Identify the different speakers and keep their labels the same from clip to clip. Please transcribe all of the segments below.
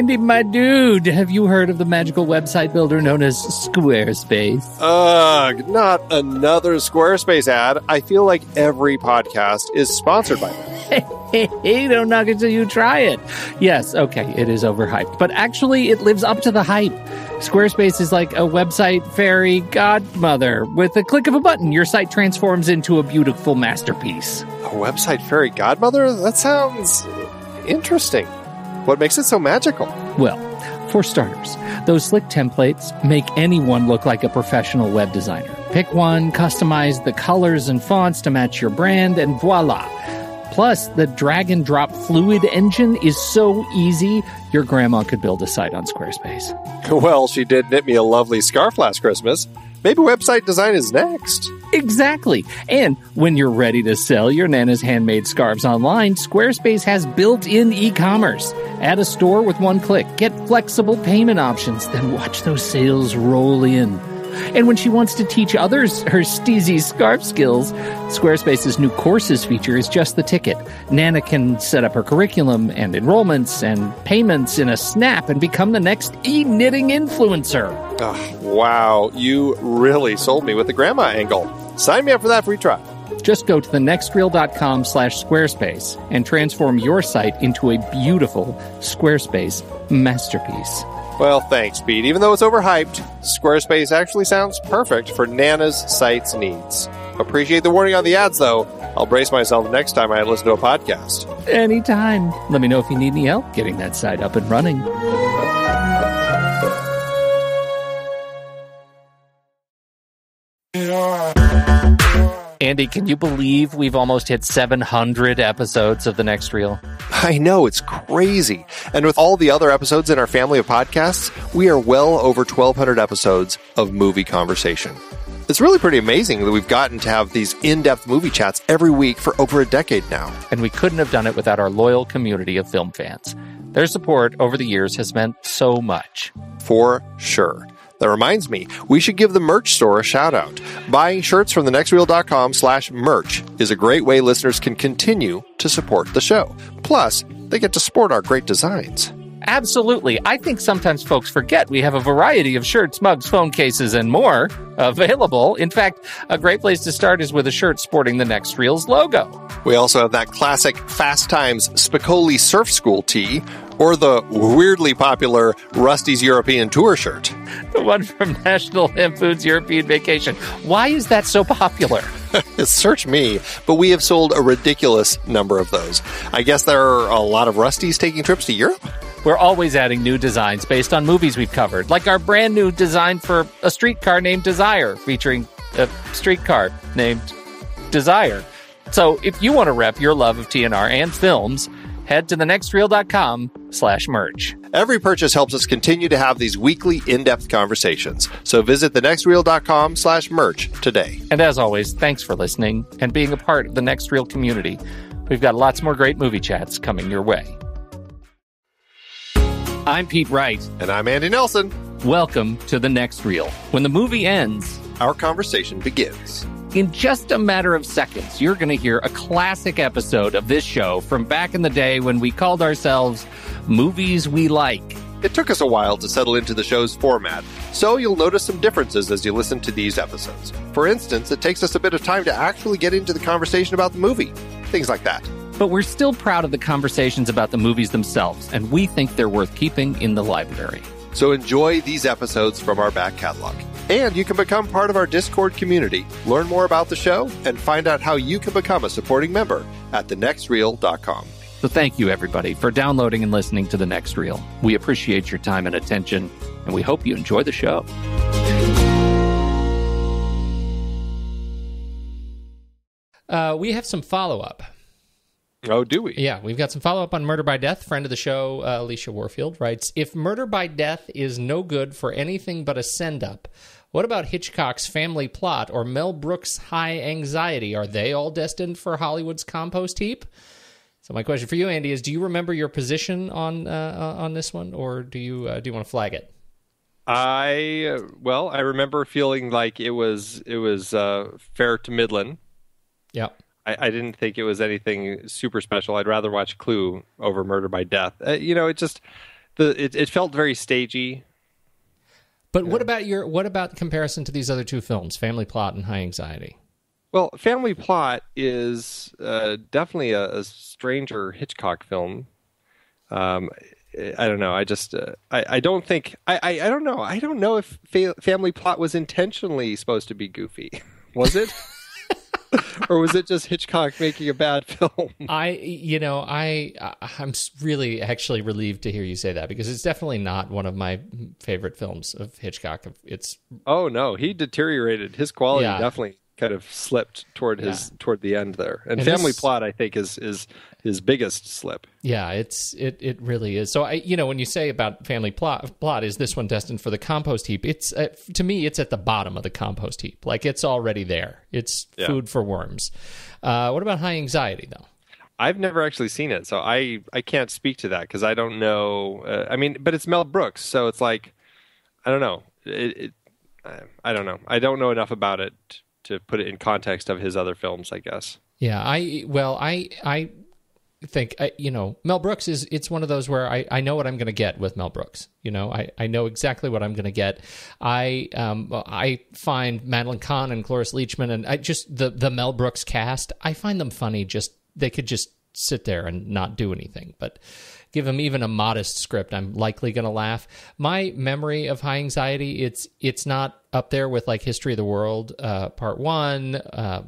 Speaker 1: Andy, my dude, have you heard of the magical website builder known as Squarespace?
Speaker 2: Ugh, not another Squarespace ad. I feel like every podcast is sponsored by them.
Speaker 1: Hey, don't knock it till you try it. Yes, okay, it is overhyped, but actually, it lives up to the hype. Squarespace is like a website fairy godmother. With a click of a button, your site transforms into a beautiful masterpiece.
Speaker 2: A website fairy godmother? That sounds interesting. What makes it so magical?
Speaker 1: Well, for starters, those slick templates make anyone look like a professional web designer. Pick one, customize the colors and fonts to match your brand, and voila. Plus, the drag and drop fluid engine is so easy, your grandma could build a site on Squarespace.
Speaker 2: Well, she did knit me a lovely scarf last Christmas. Maybe website design is next.
Speaker 1: Exactly. And when you're ready to sell your Nana's handmade scarves online, Squarespace has built in e commerce. Add a store with one click, get flexible payment options, then watch those sales roll in. And when she wants to teach others her steezy scarf skills, Squarespace's new courses feature is just the ticket. Nana can set up her curriculum and enrollments and payments in a snap and become the next e knitting influencer.
Speaker 2: Oh, wow, you really sold me with the grandma angle. Sign me up for that free trial.
Speaker 1: Just go to thenextreel.com slash squarespace and transform your site into a beautiful Squarespace masterpiece.
Speaker 2: Well, thanks, Pete. Even though it's overhyped, Squarespace actually sounds perfect for Nana's site's needs. Appreciate the warning on the ads, though. I'll brace myself next time I listen to a podcast.
Speaker 1: Anytime. Let me know if you need any help getting that site up and running. Andy, can you believe we've almost hit 700 episodes of The Next Reel?
Speaker 2: I know, it's crazy. And with all the other episodes in our family of podcasts, we are well over 1,200 episodes of movie conversation. It's really pretty amazing that we've gotten to have these in depth movie chats every week for over a decade now.
Speaker 1: And we couldn't have done it without our loyal community of film fans. Their support over the years has meant so much.
Speaker 2: For sure. That reminds me, we should give the merch store a shout out. Buying shirts from thenextreel.com slash merch is a great way listeners can continue to support the show. Plus, they get to sport our great designs.
Speaker 1: Absolutely. I think sometimes folks forget we have a variety of shirts, mugs, phone cases, and more available. In fact, a great place to start is with a shirt sporting the Next Reels logo.
Speaker 2: We also have that classic Fast Times Spicoli Surf School tee or the weirdly popular Rusty's European Tour shirt.
Speaker 1: The one from National Lampoon's European Vacation. Why is that so popular?
Speaker 2: Search me, but we have sold a ridiculous number of those. I guess there are a lot of Rusties taking trips to Europe.
Speaker 1: We're always adding new designs based on movies we've covered, like our brand new design for a streetcar named Desire, featuring a streetcar named Desire. So if you want to rep your love of TNR and films, head to thenextreel.com slash merch.
Speaker 2: Every purchase helps us continue to have these weekly in-depth conversations. So visit thenextreel.com slash merch today.
Speaker 1: And as always, thanks for listening and being a part of the Next Reel community. We've got lots more great movie chats coming your way. I'm Pete Wright.
Speaker 2: And I'm Andy Nelson.
Speaker 1: Welcome to the Next Reel. When the movie ends,
Speaker 2: our conversation begins.
Speaker 1: In just a matter of seconds, you're going to hear a classic episode of this show from back in the day when we called ourselves Movies We Like.
Speaker 2: It took us a while to settle into the show's format, so you'll notice some differences as you listen to these episodes. For instance, it takes us a bit of time to actually get into the conversation about the movie. Things like that.
Speaker 1: But we're still proud of the conversations about the movies themselves, and we think they're worth keeping in the library.
Speaker 2: So enjoy these episodes from our back catalog. And you can become part of our Discord community, learn more about the show, and find out how you can become a supporting member at thenextreel.com.
Speaker 1: So thank you, everybody, for downloading and listening to The Next Reel. We appreciate your time and attention, and we hope you enjoy the show. Uh, we have some follow up.
Speaker 2: Oh, do we?
Speaker 1: Yeah, we've got some follow up on Murder by Death. Friend of the show, uh, Alicia Warfield, writes If Murder by Death is no good for anything but a send up, what about Hitchcock's Family Plot or Mel Brooks' High Anxiety? Are they all destined for Hollywood's compost heap? So my question for you, Andy, is: Do you remember your position on uh, on this one, or do you uh, do you want to flag it?
Speaker 3: I well, I remember feeling like it was it was uh, fair to Midland.
Speaker 1: Yeah.
Speaker 3: I, I, didn't think it was anything super special. I'd rather watch Clue over Murder by Death. Uh, you know, it just
Speaker 2: the it, it felt very stagey.
Speaker 1: But what about your what about comparison to these other two films, Family Plot and High Anxiety?
Speaker 2: Well, Family Plot is uh, definitely a, a, stranger Hitchcock film. Um, I don't know. I just uh, I, I don't think I, I, I don't know. I don't know if fa- Family Plot was intentionally supposed to be goofy. Was it? or was it just Hitchcock making a bad film?
Speaker 1: I, you know, I, I'm really actually relieved to hear you say that because it's definitely not one of my favorite films of Hitchcock. It's
Speaker 2: oh no, he deteriorated. His quality yeah. definitely kind of slipped toward his yeah. toward the end there. And, and Family this, Plot, I think, is is his biggest slip.
Speaker 1: Yeah, it's it it really is. So I, you know, when you say about Family Plot, plot is this one destined for the compost heap? It's uh, to me, it's at the bottom of the compost heap. Like it's already there. It's yeah. food for worms. Uh, what about High Anxiety though?
Speaker 2: I've never actually seen it, so I I can't speak to that because I don't know. Uh, I mean, but it's Mel Brooks, so it's like I don't know. It, it, I don't know. I don't know enough about it to put it in context of his other films, I guess.
Speaker 1: Yeah, I well, I I think you know Mel Brooks is it's one of those where I, I know what I'm going to get with Mel Brooks. You know, I, I know exactly what I'm going to get. I um I find Madeline Kahn and Cloris Leachman and I just the the Mel Brooks cast. I find them funny. Just they could just sit there and not do anything, but give them even a modest script, I'm likely going to laugh. My memory of high anxiety, it's it's not up there with like History of the World uh, Part One. Uh,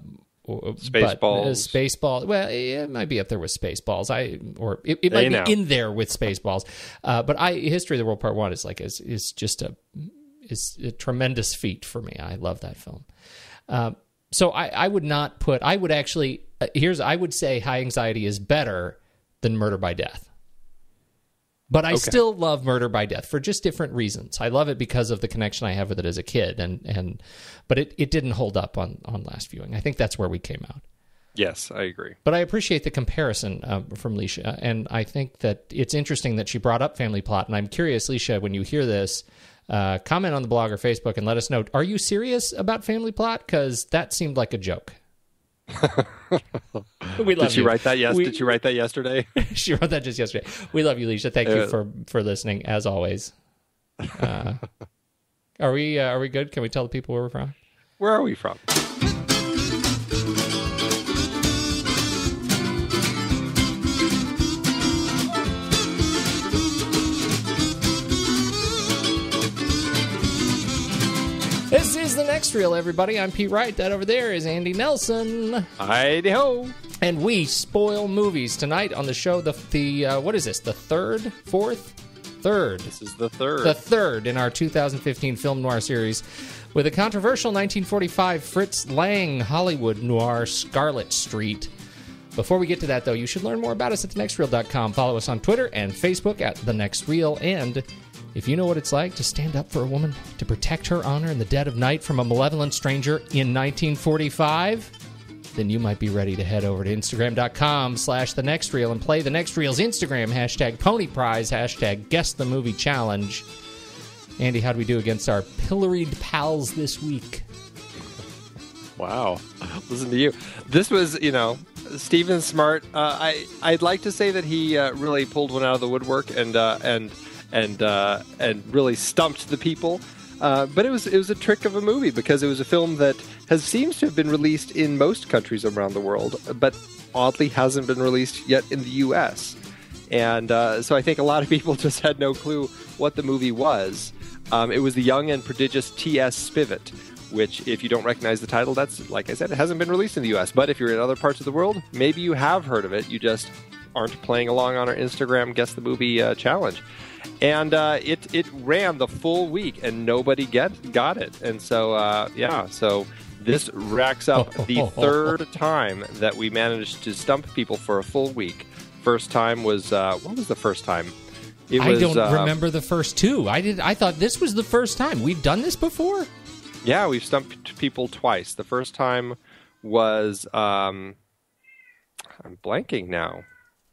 Speaker 2: Spaceballs.
Speaker 1: Spaceball. Well, it might be up there with Spaceballs. I or it, it might be in there with Spaceballs. Uh, but I History of the World Part One is like is is just a is a tremendous feat for me. I love that film. Uh, so I, I would not put. I would actually uh, here's I would say High Anxiety is better than Murder by Death. But I okay. still love Murder by Death for just different reasons. I love it because of the connection I have with it as a kid, and and but it, it didn't hold up on on last viewing. I think that's where we came out.
Speaker 2: Yes, I agree.
Speaker 1: But I appreciate the comparison uh, from Leisha, and I think that it's interesting that she brought up Family Plot. And I'm curious, Leisha, when you hear this, uh, comment on the blog or Facebook and let us know: Are you serious about Family Plot? Because that seemed like a joke.
Speaker 2: we love Did she you. write that? Yes. We, Did she write that yesterday?
Speaker 1: she wrote that just yesterday. We love you, Leisha. Thank uh, you for for listening as always. Uh, are we uh, are we good? Can we tell the people where we're from?
Speaker 2: Where are we from?
Speaker 1: Is the next reel, everybody. I'm Pete Wright. That over there is Andy Nelson.
Speaker 2: Hi ho.
Speaker 1: And we spoil movies tonight on the show. The the uh, what is this? The third, fourth, third.
Speaker 2: This is the third.
Speaker 1: The third in our 2015 film noir series, with a controversial 1945 Fritz Lang Hollywood noir Scarlet Street. Before we get to that, though, you should learn more about us at thenextreel.com. Follow us on Twitter and Facebook at The Next Reel, and if you know what it's like to stand up for a woman, to protect her honor in the dead of night from a malevolent stranger in 1945, then you might be ready to head over to Instagram.com slash the next reel and play the next reel's Instagram hashtag pony prize, hashtag guess the movie challenge. Andy, how do we do against our pilloried pals this week?
Speaker 2: Wow. Listen to you. This was, you know, Stephen Smart. Uh, I I'd like to say that he uh, really pulled one out of the woodwork and uh, and and uh, and really stumped the people. Uh, but it was it was a trick of a movie because it was a film that has seems to have been released in most countries around the world, but oddly hasn't been released yet in the U.S. And uh, so I think a lot of people just had no clue what the movie was. Um, it was the young and prodigious T.S. Spivet, which, if you don't recognize the title, that's like I said, it hasn't been released in the U.S. But if you're in other parts of the world, maybe you have heard of it. You just aren't playing along on our Instagram Guess the Movie uh, challenge and uh, it it ran the full week and nobody get got it and so uh, yeah so this racks up the third time that we managed to stump people for a full week first time was uh, what was the first time
Speaker 1: was, I don't uh, remember the first two. I did. I thought this was the first time we've done this before.
Speaker 2: Yeah, we've stumped people twice. The first time was um, I'm blanking now.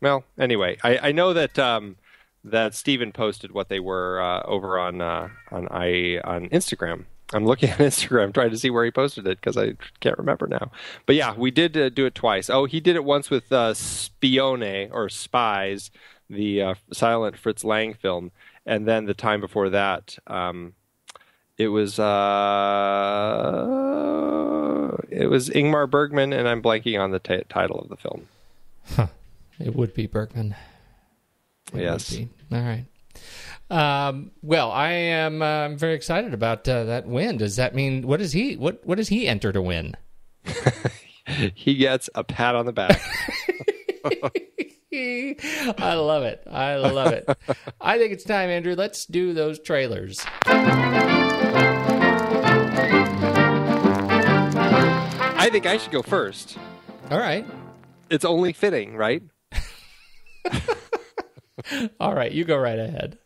Speaker 2: Well, anyway, I, I know that um, that Stephen posted what they were uh, over on uh, on I on Instagram. I'm looking at Instagram trying to see where he posted it because I can't remember now. But yeah, we did uh, do it twice. Oh, he did it once with uh, Spione or Spies, the uh, silent Fritz Lang film, and then the time before that, um, it was uh, it was Ingmar Bergman, and I'm blanking on the t- title of the film.
Speaker 1: It would be Bergman. It
Speaker 2: Yes.
Speaker 1: be. All right. Um, well, I am. Uh, I'm very excited about uh, that win. Does that mean what does he what what does he enter to win?
Speaker 2: He gets a pat on the back.
Speaker 1: I love it. I love it. I think it's time, Andrew. Let's do those trailers.
Speaker 2: I think I should go first.
Speaker 1: All right.
Speaker 2: It's only fitting, right?
Speaker 1: All right. You go right ahead.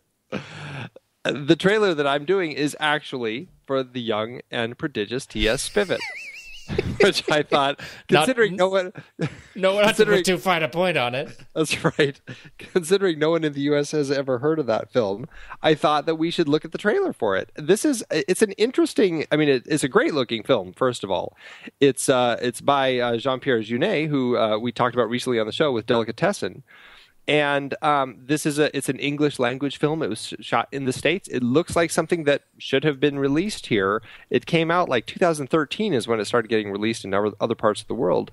Speaker 2: The trailer that I'm doing is actually for the young and prodigious T.S. Spivet, which I thought,
Speaker 1: Not-
Speaker 2: considering no one,
Speaker 1: No one has to
Speaker 2: Considering-
Speaker 1: put too fine a point on it.
Speaker 2: that's right, considering no one in the U.S. has ever heard of that film, I thought that we should look at the trailer for it. This is, it's an interesting, I mean, it, it's a great looking film. First of all, it's uh, it's by uh, Jean Pierre Jeunet, who uh, we talked about recently on the show with Delicatessen. And um, this is a it's an English language film. It was shot in the states. It looks like something that should have been released here. It came out like 2013 is when it started getting released in other parts of the world.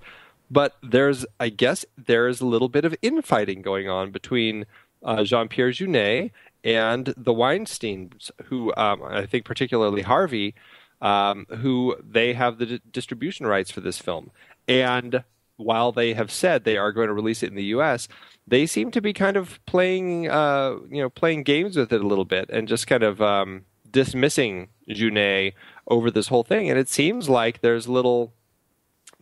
Speaker 2: But there's I guess there is a little bit of infighting going on between uh, Jean Pierre Jeunet and the Weinsteins, who um, I think particularly Harvey, um, who they have the distribution rights for this film. And while they have said they are going to release it in the U.S., they seem to be kind of playing, uh, you know, playing games with it a little bit and just kind of um, dismissing Jeunet over this whole thing. And it seems like there's little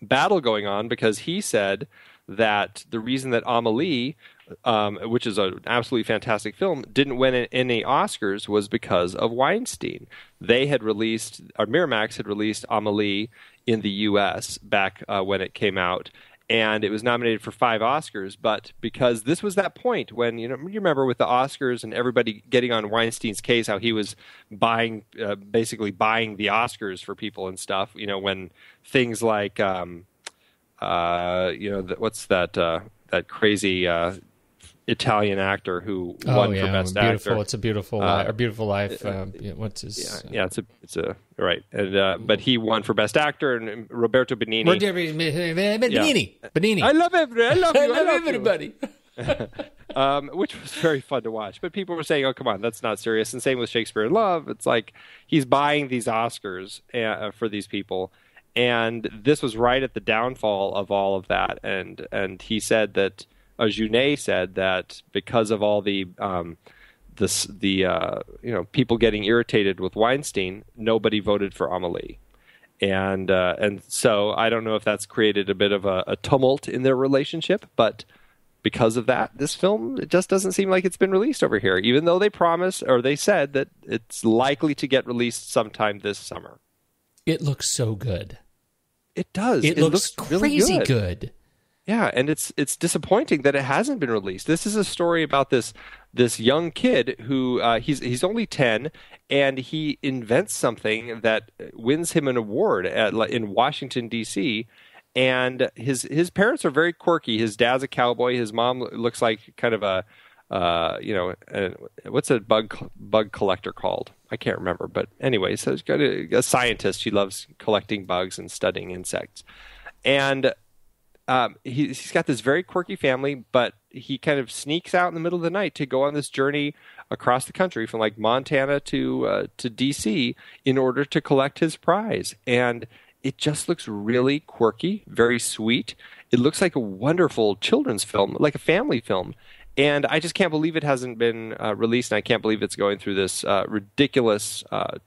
Speaker 2: battle going on because he said that the reason that Amelie, um, which is an absolutely fantastic film, didn't win any Oscars was because of Weinstein. They had released, or Miramax had released Amelie in the U.S. back uh, when it came out. And it was nominated for five Oscars, but because this was that point when you know you remember with the Oscars and everybody getting on Weinstein's case, how he was buying, uh, basically buying the Oscars for people and stuff. You know when things like um, uh, you know, th- what's that uh, that crazy uh, Italian actor who won
Speaker 1: oh yeah,
Speaker 2: for best
Speaker 1: beautiful.
Speaker 2: actor?
Speaker 1: It's a beautiful,
Speaker 2: Uh,
Speaker 1: or beautiful life. Uh, yeah, what's his?
Speaker 2: yeah, yeah, it's a it's a right, and uh, but he won for best actor, and Roberto Benigni. Benini.
Speaker 1: Benini. Benini.
Speaker 2: I love everybody. I love you.
Speaker 1: I
Speaker 2: I
Speaker 1: love everybody.
Speaker 2: um, which was very fun to watch. But people were saying, "Oh, come on, that's not serious." And same with Shakespeare in Love. It's like he's buying these Oscars uh, for these people, and this was right at the downfall of all of that. And and he said that uh, Jeunet said that because of all the um, this the uh, you know people getting irritated with Weinstein, nobody voted for Amelie. And uh, and so I don't know if that's created a bit of a, a tumult in their relationship, but because of that, this film it just doesn't seem like it's been released over here, even though they promised or they said that it's likely to get released sometime this summer.
Speaker 1: It looks so good.
Speaker 2: It does.
Speaker 1: It, looks,
Speaker 2: really
Speaker 1: crazy good.
Speaker 2: Yeah, and it's it's disappointing that it hasn't been released. This is a story about this this young kid who uh, he's he's only ten, and he invents something that wins him an award at, in Washington D.C. And his his parents are very quirky. His dad's a cowboy. His mom looks like kind of a uh, you know a, what's a bug bug collector called? I can't remember. But anyway, so he's got a, a scientist. She loves collecting bugs and studying insects, and um, he, he's got this very quirky family, but he kind of sneaks out in the middle of the night to go on this journey across the country from like Montana to uh, to DC in order to collect his prize. And it just looks really quirky, very sweet. It looks like a wonderful children's film, like a family film. And I just can't believe it hasn't been uh, released, and I can't believe it's going through this uh, ridiculous uh,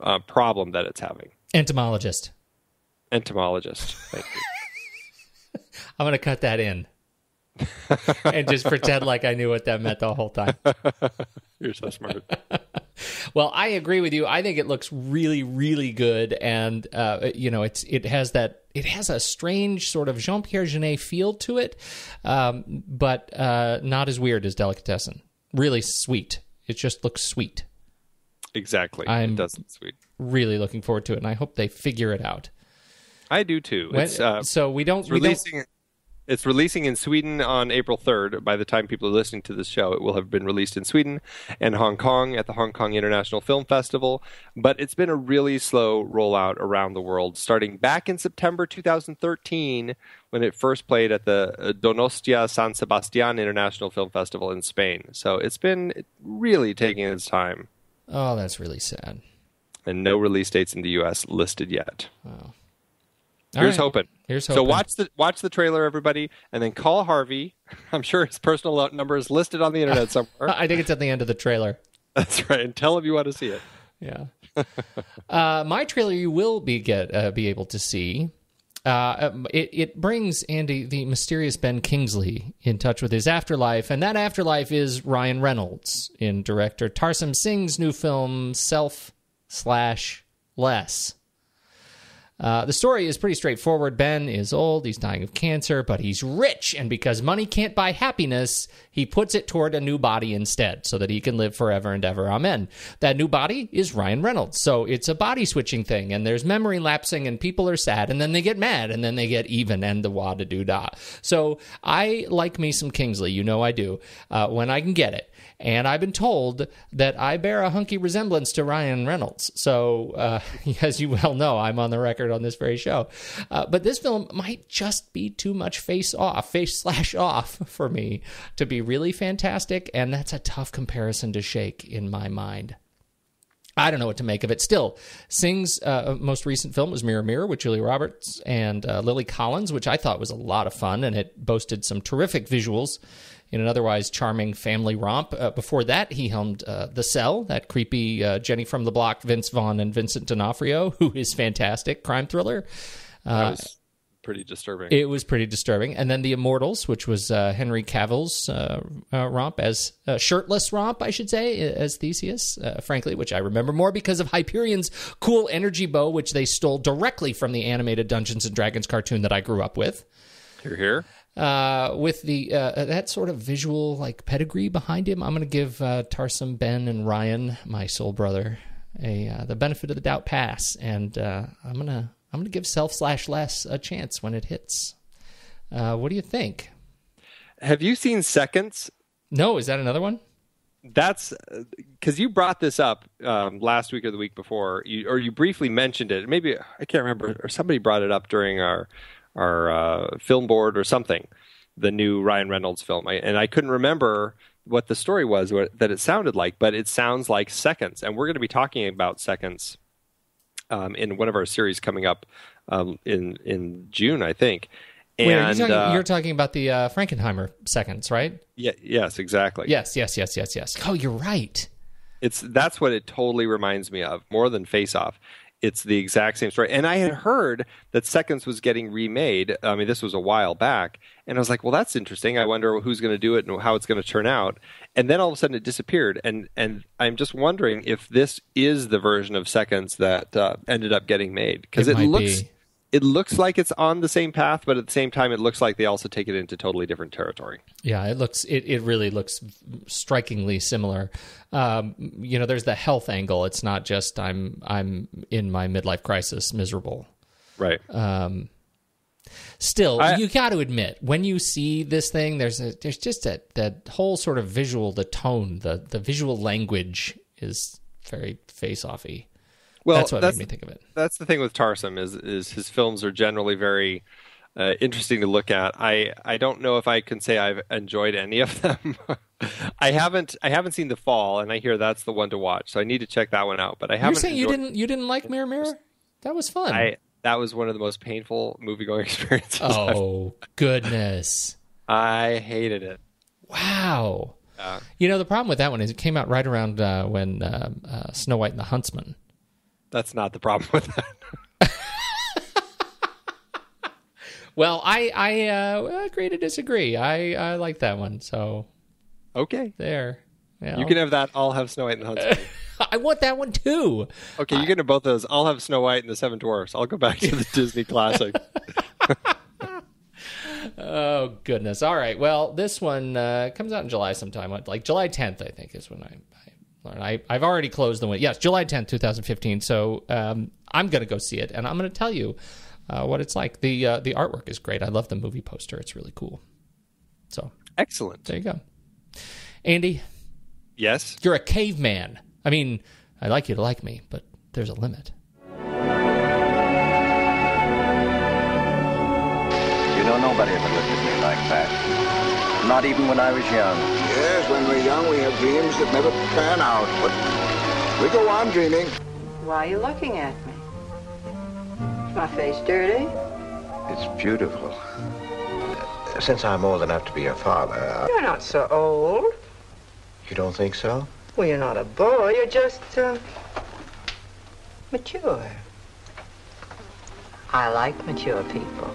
Speaker 2: uh, problem that it's having.
Speaker 1: Entomologist.
Speaker 2: Entomologist. Thank you.
Speaker 1: I'm going to cut that in and just pretend like I knew what that meant the whole time.
Speaker 2: You're so smart.
Speaker 1: Well, I agree with you. I think it looks really, really good, and uh, you know, it's it has that it has a strange sort of Jean Pierre Jeunet feel to it, um, but uh, not as weird as Delicatessen. Really sweet. It just looks sweet.
Speaker 2: Exactly.
Speaker 1: I'm-
Speaker 2: it does look sweet.
Speaker 1: Really looking forward to it, and I hope they figure it out.
Speaker 2: I do too.
Speaker 1: When-
Speaker 2: it's uh,
Speaker 1: so we don't
Speaker 2: it's
Speaker 1: we don't
Speaker 2: releasing. It's releasing in Sweden on April 3rd. By the time people are listening to this show, it will have been released in Sweden and Hong Kong at the Hong Kong International Film Festival. But it's been a really slow rollout around the world, starting back in September 2013 when it first played at the uh, Donostia San Sebastian International Film Festival in Spain. So it's been really taking its time.
Speaker 1: Oh, that's really sad.
Speaker 2: And no release dates in the U.S. listed yet.
Speaker 1: All
Speaker 2: Here's
Speaker 1: right.
Speaker 2: hoping.
Speaker 1: Here's
Speaker 2: So watch the watch the trailer, everybody, and then call Harvey. I'm sure his personal number is listed on the internet somewhere.
Speaker 1: I think it's at the end of the trailer.
Speaker 2: That's right. And tell him you want to see it.
Speaker 1: Yeah. uh, my trailer you will be get uh, be able to see. Uh, um, it, it brings Andy the mysterious Ben Kingsley in touch with his afterlife, and that afterlife is Ryan Reynolds in director Tarsem Singh's new film Self slash Less. Uh, the story is pretty straightforward. Ben is old, he's dying of cancer, but he's rich, and because money can't buy happiness, he puts it toward a new body instead so that he can live forever and ever. Amen. That new body is Ryan Reynolds. So it's a body switching thing, and there's memory lapsing, and people are sad, and then they get mad, and then they get even, and the wah da doo da. So I like me some Kingsley, you know I do, uh, when I can get it. And I've been told that I bear a hunky resemblance to Ryan Reynolds. So, uh, as you well know, I'm on the record on this very show. Uh, but this film might just be too much face off, face slash off for me to be really fantastic. And that's a tough comparison to shake in my mind. I don't know what to make of it. Still, Singh's uh, most recent film was Mirror Mirror with Julia Roberts and uh, Lily Collins, which I thought was a lot of fun, and it boasted some terrific visuals in an otherwise charming family romp. Uh, before that, he helmed uh, The Cell, that creepy uh, Jenny from the Block, Vince Vaughn, and Vincent D'Onofrio, who is fantastic crime thriller.
Speaker 2: That was pretty disturbing.
Speaker 1: It was pretty disturbing. And then The Immortals, which was uh, Henry Cavill's uh, uh, romp as uh, shirtless romp, I should say, as Theseus, uh, frankly, which I remember more because of Hyperion's cool energy bow, which they stole directly from the animated Dungeons and Dragons cartoon that I grew up with.
Speaker 2: You're here.
Speaker 1: Uh, with the uh, that sort of visual like pedigree behind him, I'm going to give uh, Tarsem, Ben, and Ryan, my soul brother, a uh, the benefit of the doubt pass, and uh, I'm gonna I'm gonna give Self Slash Less a chance when it hits. Uh, what do you think?
Speaker 2: Have you seen Seconds?
Speaker 1: No, is that another one?
Speaker 2: That's because you brought this up um, last week or the week before, you, or you briefly mentioned it. Maybe I can't remember, or somebody brought it up during our our uh, film board or something. The new Ryan Reynolds film, I, and I couldn't remember what the story was what, that it sounded like, but it sounds like Seconds, and we're going to be talking about Seconds um, in one of our series coming up um, in in June, I think. And
Speaker 1: Wait, are you talking,
Speaker 2: uh,
Speaker 1: you're talking about the uh, Frankenheimer seconds, right?
Speaker 2: yeah, yes, exactly.
Speaker 1: Yes, yes, yes, yes, yes. Oh, you're right.
Speaker 2: It's that's what it totally reminds me of more than Face Off. It's the exact same story. And I had heard that Seconds was getting remade. I mean, this was a while back. And I was like, well, that's interesting. I wonder who's going to do it and how it's going to turn out. And then all of a sudden it disappeared. And, and I'm just wondering if this is the version of Seconds that uh, ended up getting made. Because
Speaker 1: It
Speaker 2: it, looks.
Speaker 1: be.
Speaker 2: It looks like it's on the same path, but at the same time, it looks like they also take it into totally different territory.
Speaker 1: Yeah, it looks it, it really looks strikingly similar. Um, you know, there's the health angle. It's not just I'm I'm in my midlife crisis, miserable.
Speaker 2: Right.
Speaker 1: Um, Still,
Speaker 2: I-
Speaker 1: you got to admit when you see this thing, there's a there's just a that whole sort of visual, the tone, the the visual language is very face offy.
Speaker 2: Well,
Speaker 1: that's what made me think of it.
Speaker 2: that's the thing with Tarsem is is his films are generally very uh, interesting to look at. I I don't know if I can say I've enjoyed any of them. I haven't I haven't seen The Fall, and I hear that's the one to watch, so I need to check that one out. But I
Speaker 1: You're
Speaker 2: haven't.
Speaker 1: saying you didn't you didn't like Mirror Mirror? That was fun.
Speaker 2: I that was one of the most painful movie going experiences. I've-
Speaker 1: oh goodness.
Speaker 2: I hated it.
Speaker 1: Wow. You know the problem with that one is it came out right around uh, when uh, uh, Snow White and the Huntsman.
Speaker 2: That's not the problem with that.
Speaker 1: Well, I I uh, agree to disagree. I I like that one. So
Speaker 2: Okay,
Speaker 1: there. Yeah.
Speaker 2: you can have that. I'll have Snow White and the Huntsman.
Speaker 1: I want that one too.
Speaker 2: Okay, you can have both of those. I'll have Snow White and the Seven Dwarfs. I'll go back to the Disney classic.
Speaker 1: Oh goodness. All right. Well, this one uh, comes out in July sometime. Like July 10th, I think is when I. I. I, I've already closed the window. Yes, July 10th, 2015. So um, I'm going to go see it, and I'm going to tell you uh, what it's like. the uh, The artwork is great. I love the movie poster. It's really cool. So
Speaker 2: Excellent.
Speaker 1: there you go, Andy.
Speaker 2: Yes.
Speaker 1: You're a caveman. I mean, I'd like you to like me, but there's a limit.
Speaker 4: You know, nobody ever looked at me like that. Not even when I was young.
Speaker 5: Yes, when we're young, we have dreams that never pan out. But we go on dreaming.
Speaker 6: Why are you looking at me? Is my face dirty?
Speaker 4: It's beautiful. Since I'm old enough to be a father, I-
Speaker 6: You're not so old.
Speaker 4: you don't think so?
Speaker 6: Well, you're not a boy. You're just, uh, mature. I like mature people.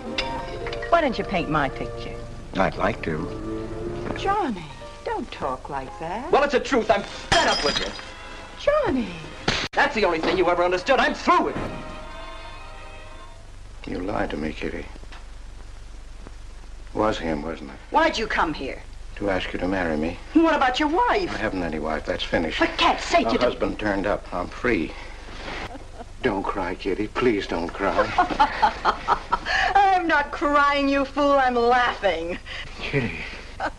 Speaker 6: Why don't you paint my picture?
Speaker 4: I'd like to.
Speaker 6: Johnny, don't talk like that.
Speaker 7: Well, it's the truth. I'm fed up with you.
Speaker 6: Johnny.
Speaker 7: That's the only thing you ever understood. I'm through with you.
Speaker 4: You lied to me, Kitty. It was him, wasn't it?
Speaker 6: Why'd you come here?
Speaker 4: To ask you to marry me.
Speaker 6: What about your wife?
Speaker 4: I haven't any wife. That's finished.
Speaker 6: For cat's sake,
Speaker 4: My
Speaker 6: you don't...
Speaker 4: husband turned up. I'm free. Don't cry, Kitty. Please don't cry.
Speaker 6: I'm not crying, you fool. I'm laughing.
Speaker 4: Kitty.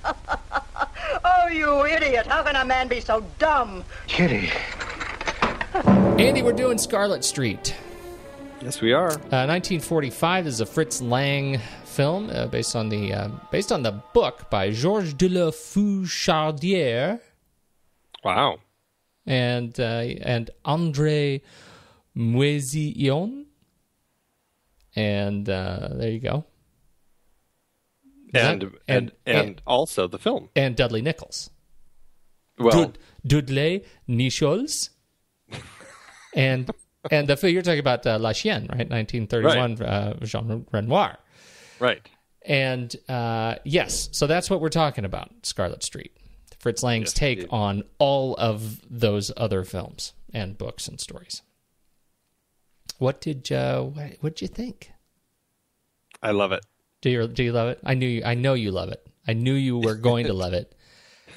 Speaker 6: Oh, you idiot. How can a man be so dumb?
Speaker 4: Kitty.
Speaker 1: Andy, we're doing Scarlet Street.
Speaker 2: Yes, we are.
Speaker 1: Uh, 1945 is a Fritz Lang film uh, based on the uh, based on the book by Georges de la Fouchardière
Speaker 2: Wow.
Speaker 1: and uh, and André Mouëzy-Éon. And uh, there you go.
Speaker 2: And
Speaker 1: that-
Speaker 2: and,
Speaker 1: and-
Speaker 2: and also the film.
Speaker 1: And Dudley Nichols.
Speaker 2: Well,
Speaker 1: Dud- Dudley Nichols. and and the film you're talking about uh, La Chienne, right? 1931, uh, Jean Renoir.
Speaker 2: right.
Speaker 1: And uh, yes, so that's what we're talking about, Scarlet Street. Fritz Lang's
Speaker 2: Yes,
Speaker 1: take
Speaker 2: indeed.
Speaker 1: on all of those other films and books and stories. What did uh, what did you think?
Speaker 2: I love it.
Speaker 1: Do you do you love it? I knew you. I know you love it. I knew you were going to love it,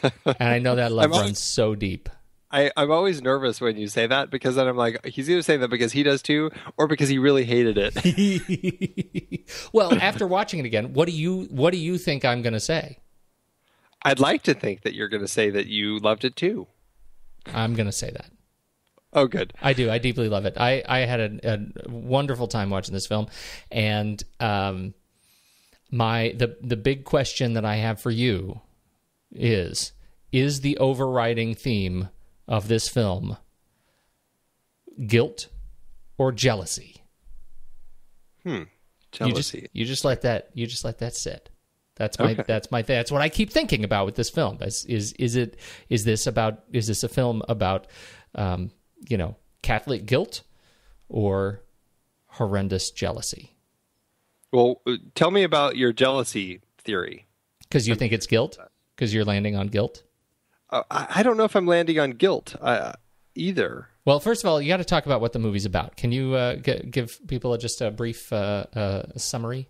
Speaker 1: and I know that love
Speaker 2: I'm always-
Speaker 1: runs so deep.
Speaker 2: I, I'm always nervous when you say that because then I'm like, he's either saying that because he does too, or because he really hated it.
Speaker 1: well, after watching it again, what do you what do you think I'm going to say?
Speaker 2: I'd like to think that you're going to say that you loved it too.
Speaker 1: I'm going to say that.
Speaker 2: Oh, good.
Speaker 1: I do. I deeply love it. I, I had a, a wonderful time watching this film, and um, my the the big question that I have for you is: Is the overriding theme of this film guilt or jealousy? hmm You just
Speaker 2: Jealousy.
Speaker 1: you just let that you just let that sit. That's my
Speaker 2: Okay.
Speaker 1: that's my that's what I keep thinking about with this film. Is is is it is this about is this a film about um, you know Catholic guilt or horrendous jealousy?
Speaker 2: Well, uh, tell me about your jealousy theory.
Speaker 1: Because you think it's guilt? Because you're landing on guilt?
Speaker 2: Uh, I, don't know if I'm landing on guilt uh, either.
Speaker 1: Well, first of all, you got to talk about what the movie's about. Can you uh, g- give people just a brief uh, uh, summary?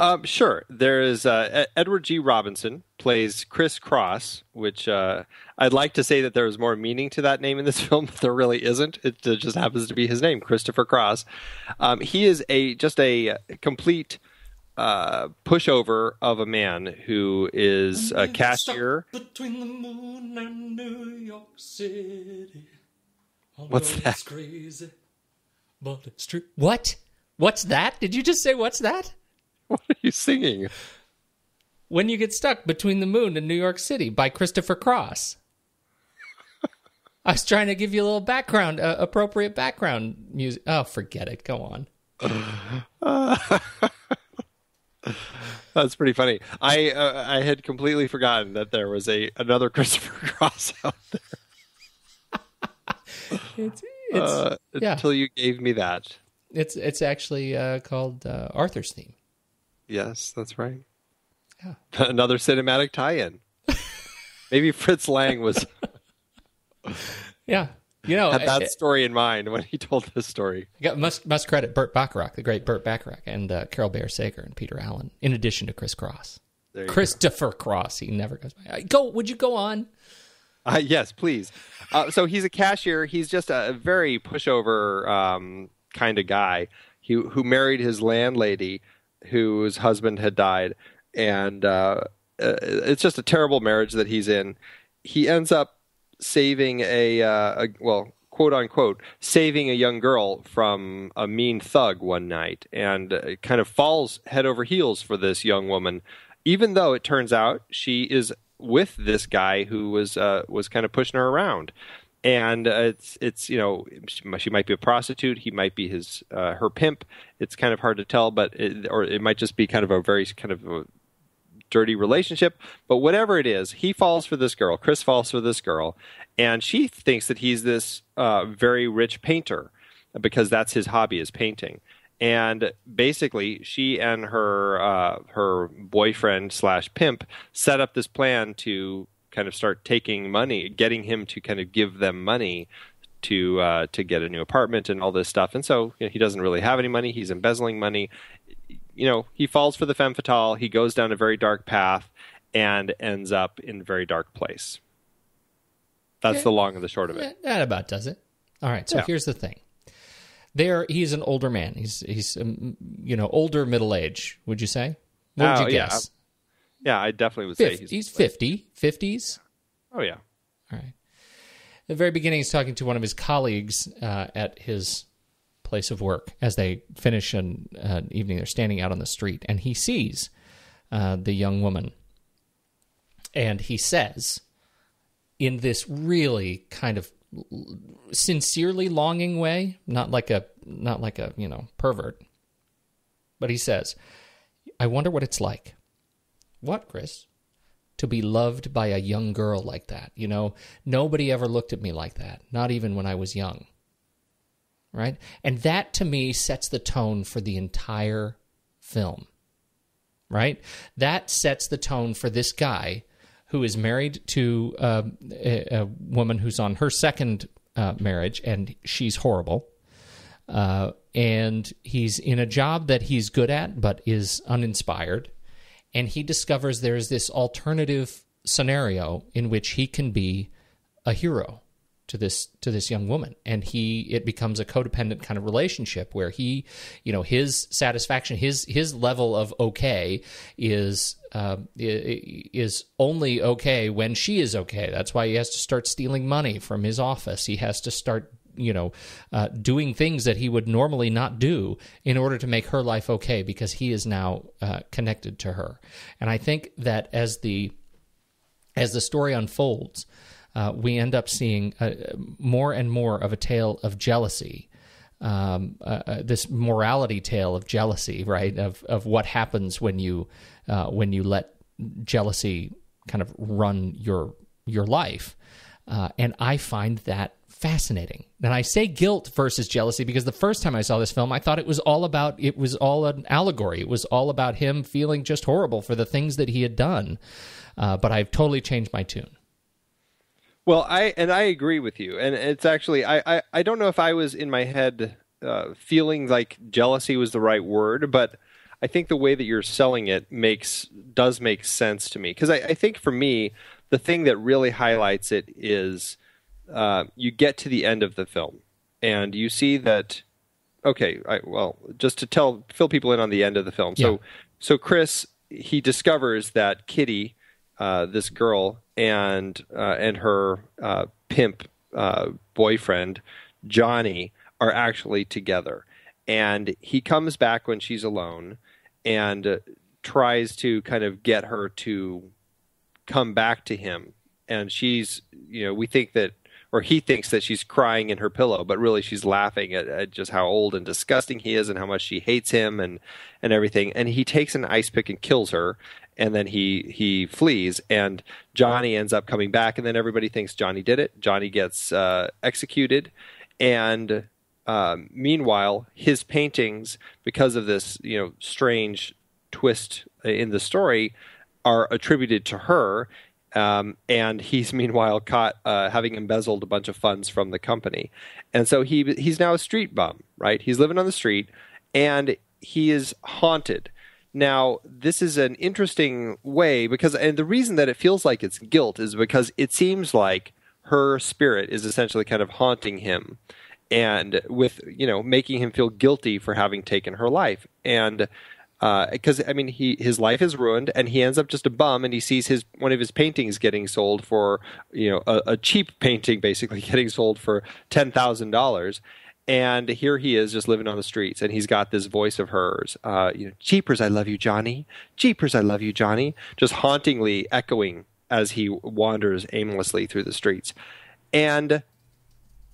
Speaker 2: Um, sure. There is uh, Edward G. Robinson plays Chris Cross, which uh, I'd like to say that there is more meaning to that name in this film, but there really isn't. It uh, just happens to be his name, Christopher Cross. Um, he is a just a complete uh, pushover of a man who is a cashier.
Speaker 1: Between the moon and New York City.
Speaker 2: What's that?
Speaker 1: Crazy, but it's true. What? What's that? Did you just say what's that?
Speaker 2: What are you singing?
Speaker 1: When You Get Stuck Between the Moon and New York City by Christopher Cross. I was trying to give you a little background, uh, appropriate background music. Oh, forget it. Go on.
Speaker 2: That's pretty funny. I uh, I had completely forgotten that there was a another Christopher Cross out there
Speaker 1: It's it's
Speaker 2: uh,
Speaker 1: yeah.
Speaker 2: until you gave me that.
Speaker 1: it's it's actually uh, called uh, Arthur's theme.
Speaker 2: Yes, that's right.
Speaker 1: Yeah.
Speaker 2: Another cinematic tie-in. Maybe Fritz Lang was
Speaker 1: Yeah, you know,
Speaker 2: had that
Speaker 1: I-
Speaker 2: story in mind when he told this story.
Speaker 1: I got, must must credit Burt Bacharach, the great Burt Bacharach, and uh, Carol Bayer Sager and Peter Allen, in addition to Chris Cross. Christopher Cross. He never goes by. Go. Would you go on?
Speaker 2: Uh, yes, please. Uh, so he's a cashier. He's just a very pushover um, kind of guy. He who married his landlady, whose husband had died, and uh, uh, it's just a terrible marriage that he's in. He ends up saving a, uh, a well, quote unquote, saving a young girl from a mean thug one night, and kind of falls head over heels for this young woman, even though it turns out she is with this guy who was uh, was kind of pushing her around and uh, it's it's you know she, she, might be a prostitute, he might be his uh, her pimp. It's kind of hard to tell, but it, or it might just be kind of a very kind of a dirty relationship. But whatever it is, he falls for this girl. Chris falls for this girl, and she thinks that he's this uh, very rich painter because that's his hobby is painting. And basically, she and her uh, her boyfriend slash pimp set up this plan to kind of start taking money, getting him to kind of give them money to uh, to get a new apartment and all this stuff. And so you know, he doesn't really have any money. He's embezzling money. You know, he falls for the femme fatale. He goes down a very dark path and ends up in a very dark place. That's yeah. the long and the short of it.
Speaker 1: That about does it. All right. So yeah. here's the thing. There, he's an older man. He's he's um, you know older middle age. Would you say? What would oh, you guess?
Speaker 2: Yeah, I definitely would say
Speaker 1: he's, he's 50, 50s.
Speaker 2: Oh, yeah.
Speaker 1: All right. At the very beginning, he's talking to one of his colleagues uh, at his place of work as they finish an uh, evening. They're standing out on the street, and he sees uh, the young woman. And he says, in this really kind of sincerely longing way, not like a not like a you know pervert, but he says, "I wonder what it's like what, Chris? To be loved by a young girl like that. You know, nobody ever looked at me like that, not even when I was young. Right? And that to me sets the tone for the entire film. Right? That sets the tone for this guy who is married to uh, a, a, woman who's on her second uh, marriage and she's horrible. Uh, and he's in a job that he's good at but is uninspired and he discovers there's this alternative scenario in which he can be a hero to this to this young woman. And he it becomes a codependent kind of relationship where he you know his satisfaction his his level of okay is uh, is only okay when she is okay. That's why he has to start stealing money from his office. He has to start you know, uh, doing things that he would normally not do in order to make her life okay because he is now uh, connected to her. And I think that as the as the story unfolds, uh, we end up seeing uh, more and more of a tale of jealousy. Um, uh, uh, this morality tale of jealousy, right? Of of what happens when you when you let jealousy kind of run your your life, and I find that fascinating. And I say guilt versus jealousy because the first time I saw this film, I thought it was all about it was all an allegory. It was all about him feeling just horrible for the things that he had done. Uh, but I've totally changed my tune.
Speaker 2: Well, I and I agree with you, and it's actually I I, I don't know if I was in my head uh, feeling like jealousy was the right word, but I think the way that you're selling it makes does make sense to me because I, I think for me the thing that really highlights it is uh, you get to the end of the film and you see that okay I, well just to tell fill people in on the end of the film. Yeah. so so chris he discovers that kitty uh, this girl and uh, and her uh, pimp uh, boyfriend johnny are actually together. And he comes back when she's alone and tries to kind of get her to come back to him. And she's you know we think that or he thinks that she's crying in her pillow, but really she's laughing at, at, just how old and disgusting he is and how much she hates him and and everything. And he takes an ice pick and kills her, and then he he flees. And Johnny ends up coming back, and then everybody thinks Johnny did it. Johnny gets uh, executed, and um, meanwhile, his paintings, because of this you know strange twist in the story, are attributed to her um, and he's meanwhile caught uh, having embezzled a bunch of funds from the company, and so he he's now a street bum, right? He's living on the street, and he is haunted. Now, this is an interesting way because, and the reason that it feels like it's guilt is because it seems like her spirit is essentially kind of haunting him, and with you know making him feel guilty for having taken her life and because uh, I mean he his life is ruined and he ends up just a bum and he sees his one of his paintings getting sold for you know a, a cheap painting basically getting sold for ten thousand dollars. And here he is just living on the streets and he's got this voice of hers uh, you know jeepers I love you Johnny. Jeepers I love you Johnny. Just hauntingly echoing as he wanders aimlessly through the streets. And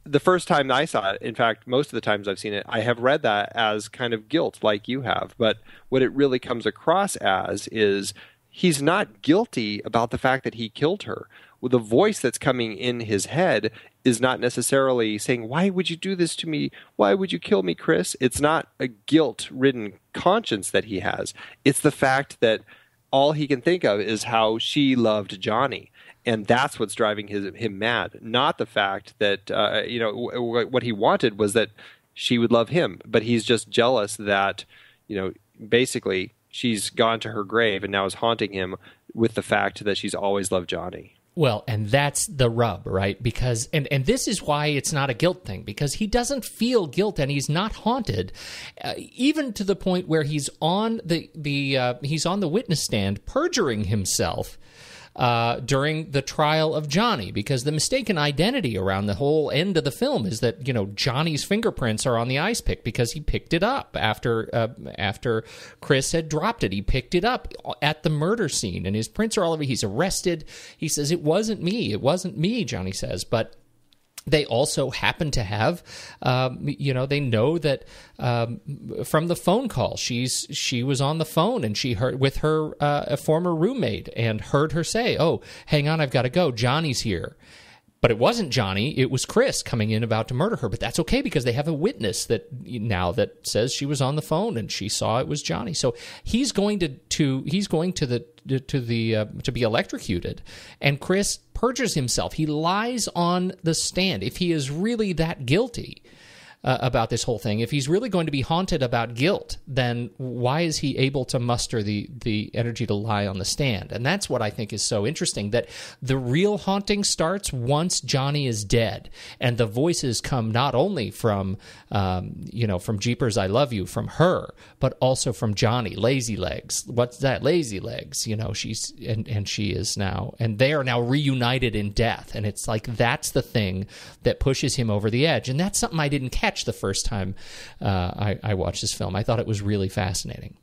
Speaker 2: the first time I saw it, in fact, most of the times I've seen it, I have read that as kind of guilt, like you have. But what it really comes across as is he's not guilty about the fact that he killed her. Well, the voice that's coming in his head is not necessarily saying, Why would you do this to me? Why would you kill me, Chris? It's not a guilt ridden conscience that he has. It's the fact that all he can think of is how she loved Johnny and that's what's driving his, him mad. Not the fact that uh, you know w- w- what he wanted was that she would love him, but he's just jealous that you know basically she's gone to her grave and now is haunting him with the fact that she's always loved Johnny.
Speaker 1: Well, and that's the rub, right? Because and and this is why it's not a guilt thing because he doesn't feel guilt and he's not haunted, uh, even to the point where he's on the the uh, he's on the witness stand perjuring himself uh, during the trial of Johnny because the mistaken identity around the whole end of the film is that you know Johnny's fingerprints are on the ice pick because he picked it up after uh, after Chris had dropped it. He picked it up at the murder scene and his prints are all over. He's arrested. He says it wasn't me. It wasn't me. Johnny says, but they also happen to have, um, you know, they know that um, from the phone call, she's she was on the phone and she heard with her uh, a former roommate and heard her say, "Oh, hang on, I've got to go. Johnny's here." But it wasn't Johnny; it was Chris coming in about to murder her. But that's okay because they have a witness that now that says she was on the phone and she saw it was Johnny. So he's going to to he's going to the to the uh, to be electrocuted, and Chris perjures himself. He lies on the stand. If he is really that guilty, uh, about this whole thing. If he's really going to be haunted about guilt, then why is he able to muster the the energy to lie on the stand? And that's what I think is so interesting. That the real haunting starts once Johnny is dead, and the voices come not only from um, you know from Jeepers I Love You from her, but also from Johnny Lazy Legs. What's that? Lazy Legs. You know she's and and she is now and they are now reunited in death, and it's like that's the thing that pushes him over the edge, and that's something I didn't catch catch the first time uh, I, I watched this film. I thought it was really fascinating.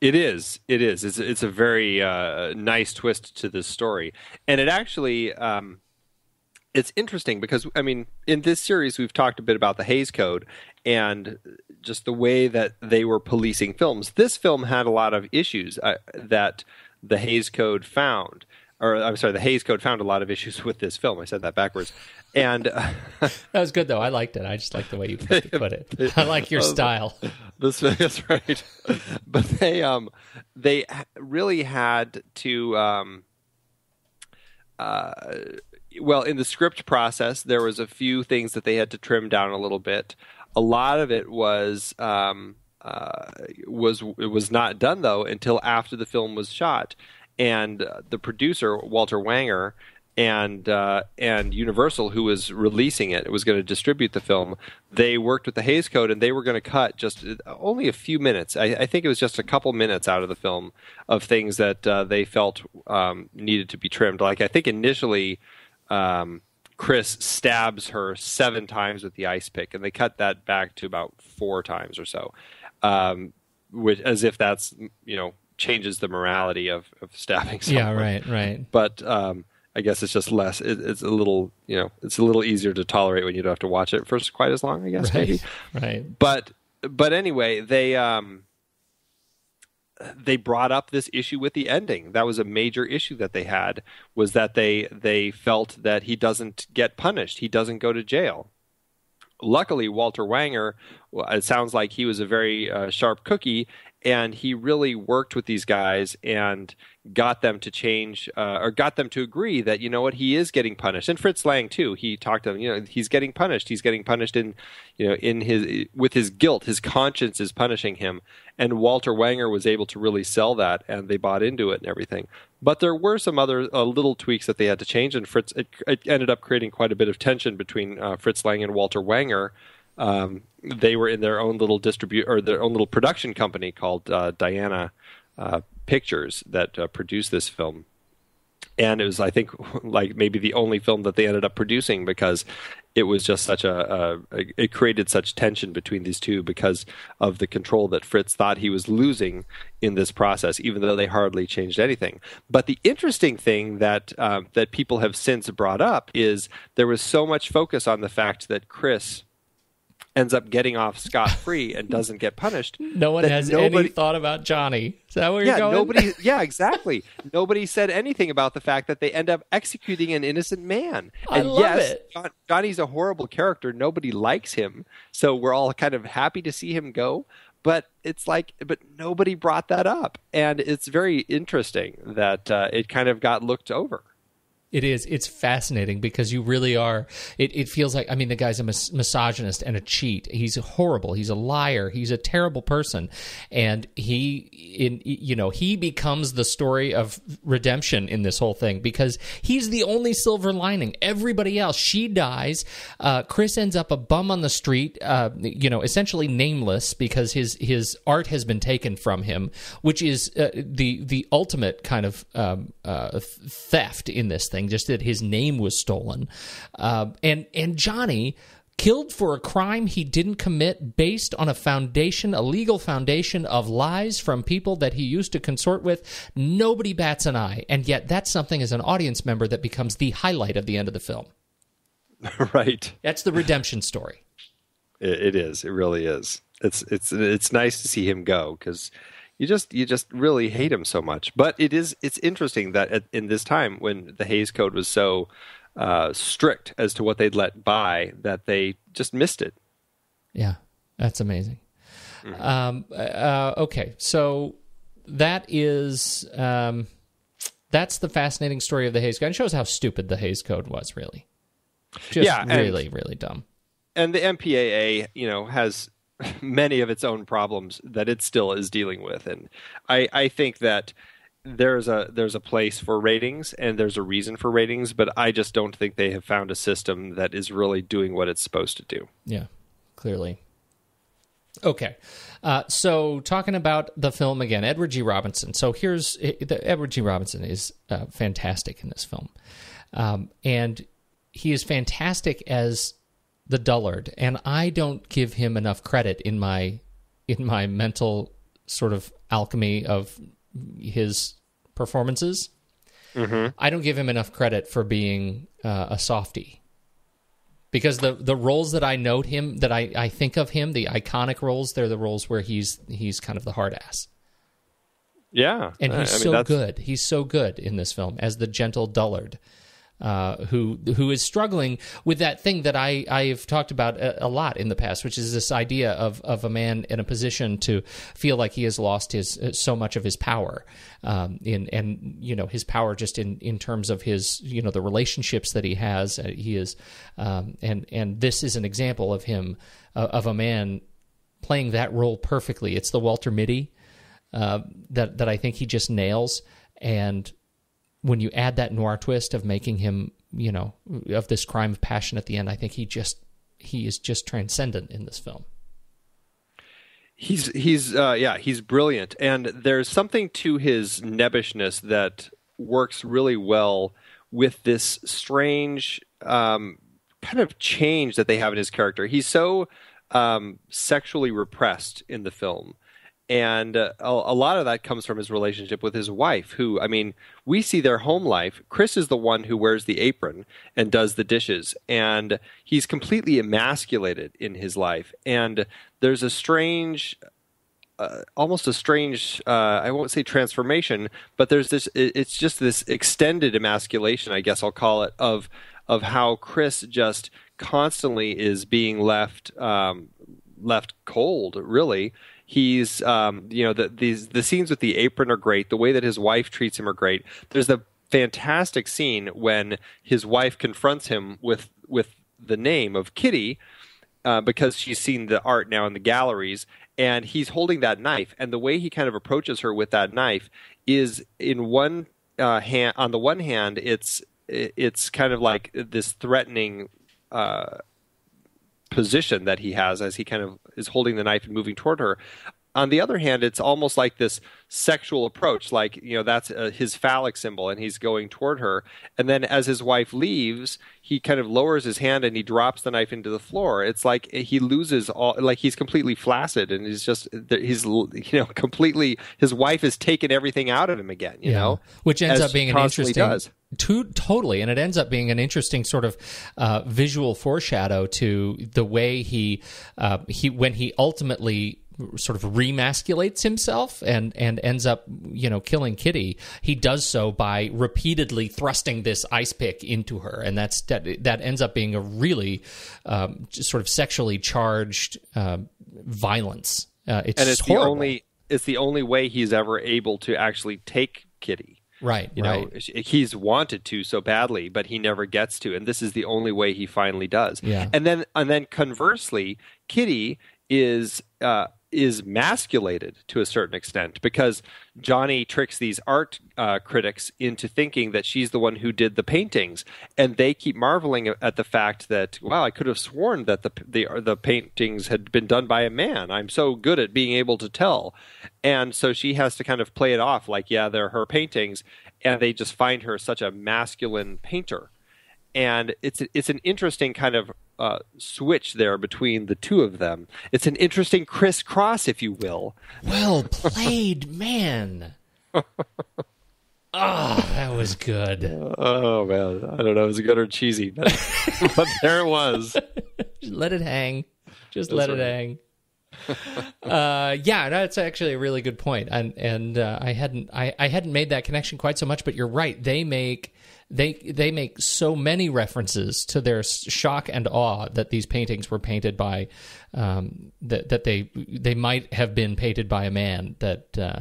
Speaker 2: It is. It is. It's it's a very uh, nice twist to this story, and it actually um, it's interesting because I mean, in this series we've talked a bit about the Hays Code and just the way that they were policing films. This film had a lot of issues uh, that the Hays Code found, or I'm sorry, the Hays Code found a lot of issues with this film. I said that backwards. And uh,
Speaker 1: that was good though. I liked it. I just like the way you put it. I like your style.
Speaker 2: This is right. But they um they really had to um uh well in the script process there was a few things that they had to trim down a little bit. A lot of it was um uh, was it was not done though until after the film was shot, and uh, the producer Walter Wanger and uh, and Universal, who was releasing it, it was going to distribute the film. They worked with the Hays Code, and they were going to cut just uh, only a few minutes. I, I, think it was just a couple minutes out of the film of things that uh, they felt um, needed to be trimmed. Like I think initially, um, Chris stabs her seven times with the ice pick, and they cut that back to about four times or so, um, which as if that's you know changes the morality of, of stabbing someone.
Speaker 1: Yeah, right, right.
Speaker 2: But um, I guess it's just less. It, it's a little, you know, it's a little easier to tolerate when you don't have to watch it for quite as long. I guess
Speaker 1: right.
Speaker 2: maybe.
Speaker 1: Right.
Speaker 2: But but anyway, they um they brought up this issue with the ending. That was a major issue that they had was that they they felt that he doesn't get punished. He doesn't go to jail. Luckily, Walter Wanger, it sounds like he was a very uh, sharp cookie, and he really worked with these guys and got them to change uh, or got them to agree that you know what he is getting punished. And Fritz Lang too he talked to them you know he's getting punished. He's getting punished in you know in his with his guilt. His conscience is punishing him. And Walter Wanger was able to really sell that and they bought into it and everything. But there were some other uh, little tweaks that they had to change and Fritz it, it, ended up creating quite a bit of tension between uh, Fritz Lang and Walter Wanger um, they were in their own little distribute or their own little production company called uh, Diana uh, Pictures that uh, produced this film. And it was, I think, like maybe the only film that they ended up producing because it was just such a, a, it created such tension between these two because of the control that Fritz thought he was losing in this process, even though they hardly changed anything. But the interesting thing that um, that people have since brought up is there was so much focus on the fact that Chris ends up getting off scot free and doesn't get punished.
Speaker 1: No one has nobody, any thought about Johnny. Is that where
Speaker 2: yeah,
Speaker 1: you're going?
Speaker 2: Nobody, yeah, exactly. nobody said anything about the fact that they end up executing an innocent man.
Speaker 1: I
Speaker 2: and
Speaker 1: love
Speaker 2: yes,
Speaker 1: it.
Speaker 2: John, Johnny's a horrible character. Nobody likes him. So we're all kind of happy to see him go. But it's like, but nobody brought that up. And it's very interesting that uh, it kind of got looked over.
Speaker 1: It is. It's fascinating because you really are. It, it feels like, I mean, the guy's a mis- misogynist and a cheat. He's horrible. He's a liar. He's a terrible person. And he, in, you know, he becomes the story of redemption in this whole thing because he's the only silver lining. Everybody else, she dies. Uh, Chris ends up a bum on the street, uh, you know, essentially nameless because his, his art has been taken from him, which is uh, the, the ultimate kind of um, uh, theft in this thing just that his name was stolen. Uh, and and Johnny killed for a crime he didn't commit based on a foundation, a legal foundation of lies from people that he used to consort with. Nobody bats an eye. And yet that's something as an audience member that becomes the highlight of the end of the film.
Speaker 2: right.
Speaker 1: That's the redemption story.
Speaker 2: It, it is. It really is. It's it's it's nice to see him go because you just you just really hate him so much. But it is it's interesting that at, in this time when the Hays Code was so uh, strict as to what they'd let by, that they just missed it.
Speaker 1: Yeah, that's amazing. Mm-hmm. Um, uh, okay, so that is um, that's the fascinating story of the Hays Code. It shows how stupid the Hays Code was, really. Just
Speaker 2: yeah,
Speaker 1: really, really dumb.
Speaker 2: And the MPAA, you know, has many of its own problems that it still is dealing with, and I, I think that there's a there's a place for ratings and there's a reason for ratings, but I just don't think they have found a system that is really doing what it's supposed to do.
Speaker 1: Yeah, clearly. Okay, uh, so talking about the film again, Edward G. Robinson. So here's Edward G. Robinson is uh, fantastic in this film, um, and he is fantastic as the dullard, and I don't give him enough credit in my in my mental sort of alchemy of his performances.
Speaker 2: Mm-hmm.
Speaker 1: I don't give him enough credit for being uh, a softy because the the roles that I note him that I, I think of him the iconic roles they're the roles where he's he's kind of the hard ass.
Speaker 2: Yeah,
Speaker 1: and he's
Speaker 2: I mean,
Speaker 1: so
Speaker 2: that's...
Speaker 1: good. He's so good in this film as the gentle dullard uh, who who is struggling with that thing that I I've talked about a, a, lot in the past, which is this idea of of a man in a position to feel like he has lost his uh, so much of his power, um, in and you know his power just in in terms of his you know the relationships that he has. Uh, he is, um, and and this is an example of him uh, of a man playing that role perfectly. It's the Walter Mitty that that I think he just nails and when you add that noir twist of making him, you know, of this crime of passion at the end, I think he just he is just transcendent in this film.
Speaker 2: He's he's uh, yeah he's brilliant, and there's something to his nebbishness that works really well with this strange um, kind of change that they have in his character. He's so um, sexually repressed in the film and uh, a, a, lot of that comes from his relationship with his wife who i mean we see their home life. Chris is the one who wears the apron and does the dishes. And he's completely emasculated in his life. And there's a strange uh, almost a strange uh, i won't say transformation but there's this it's just this extended emasculation i guess i'll call it of of how chris just constantly is being left um, left cold really He's, um, you know, the these the scenes with the apron are great. The way that his wife treats him are great. There's the fantastic scene when his wife confronts him with with the name of Kitty uh, because she's seen the art now in the galleries, and he's holding that knife, and the way he kind of approaches her with that knife is in one uh, hand. On the one hand, it's it's kind of like this threatening. Uh, position that he has as he kind of is holding the knife and moving toward her on the other hand, it's almost like this sexual approach, like you know that's uh, his phallic symbol, and he's going toward her. And then as his wife leaves, he kind of lowers his hand and he drops the knife into the floor. It's like he loses all, like he's completely flaccid, and he's just he's you know completely. His wife has taken everything out of him again. You
Speaker 1: Yeah.
Speaker 2: know,
Speaker 1: which ends up being an interesting
Speaker 2: does.
Speaker 1: To, totally and it ends up being an interesting sort of uh, visual foreshadow to the way he uh, he when he ultimately sort of remasculates himself and and ends up you know killing kitty he does so by repeatedly thrusting this ice pick into her and that's that that ends up being a really um, sort of sexually charged uh, violence uh, it's
Speaker 2: and it's
Speaker 1: horrible.
Speaker 2: the only it's the only way he's ever able to actually take Kitty.
Speaker 1: Right
Speaker 2: You
Speaker 1: right
Speaker 2: know, he's wanted to so badly, but he never gets to, and this is the only way he finally does.
Speaker 1: Yeah.
Speaker 2: And then, and then conversely, Kitty is uh, is masculated to a certain extent because Johnny tricks these art uh, critics into thinking that she's the one who did the paintings, and they keep marveling at the fact that wow, I could have sworn that the the the paintings had been done by a man. I'm so good at being able to tell, and so she has to kind of play it off like yeah, they're her paintings, and they just find her such a masculine painter and it's it's an interesting kind of uh, switch there between the two of them. It's an interesting crisscross, if you will.
Speaker 1: Well played, man. Ah, that was good.
Speaker 2: Oh man, I don't know, it was good or cheesy, but, but there it was.
Speaker 1: Just let it hang. Just let it hang. uh, yeah, that's actually a really good point, and and uh, I hadn't I, I hadn't made that connection quite so much, but you're right. They make they they make so many references to their shock and awe that these paintings were painted by um, that that they they might have been painted by a man. That uh,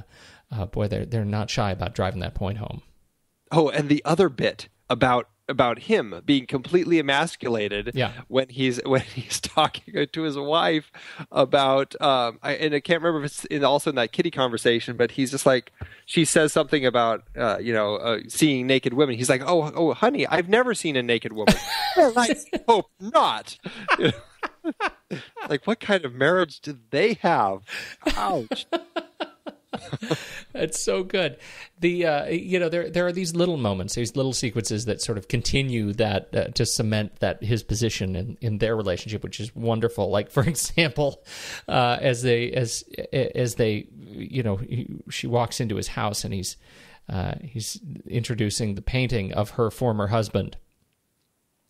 Speaker 1: uh, boy, they're they're not shy about driving that point home.
Speaker 2: Oh, and the other bit about about him being completely emasculated
Speaker 1: Yeah.
Speaker 2: when he's when he's talking to his wife about um I, and I can't remember if it's in, also in that kitty conversation but he's just like she says something about uh, you know uh, seeing naked women. He's like oh oh honey I've never seen a naked woman. Well, I hope not. Like what kind of marriage did they have? Ouch
Speaker 1: It's so good. The uh, you know there there are these little moments, these little sequences that sort of continue that uh, to cement that his position in, in their relationship, which is wonderful. Like for example, uh, as they as as they you know he, she walks into his house and he's uh, he's introducing the painting of her former husband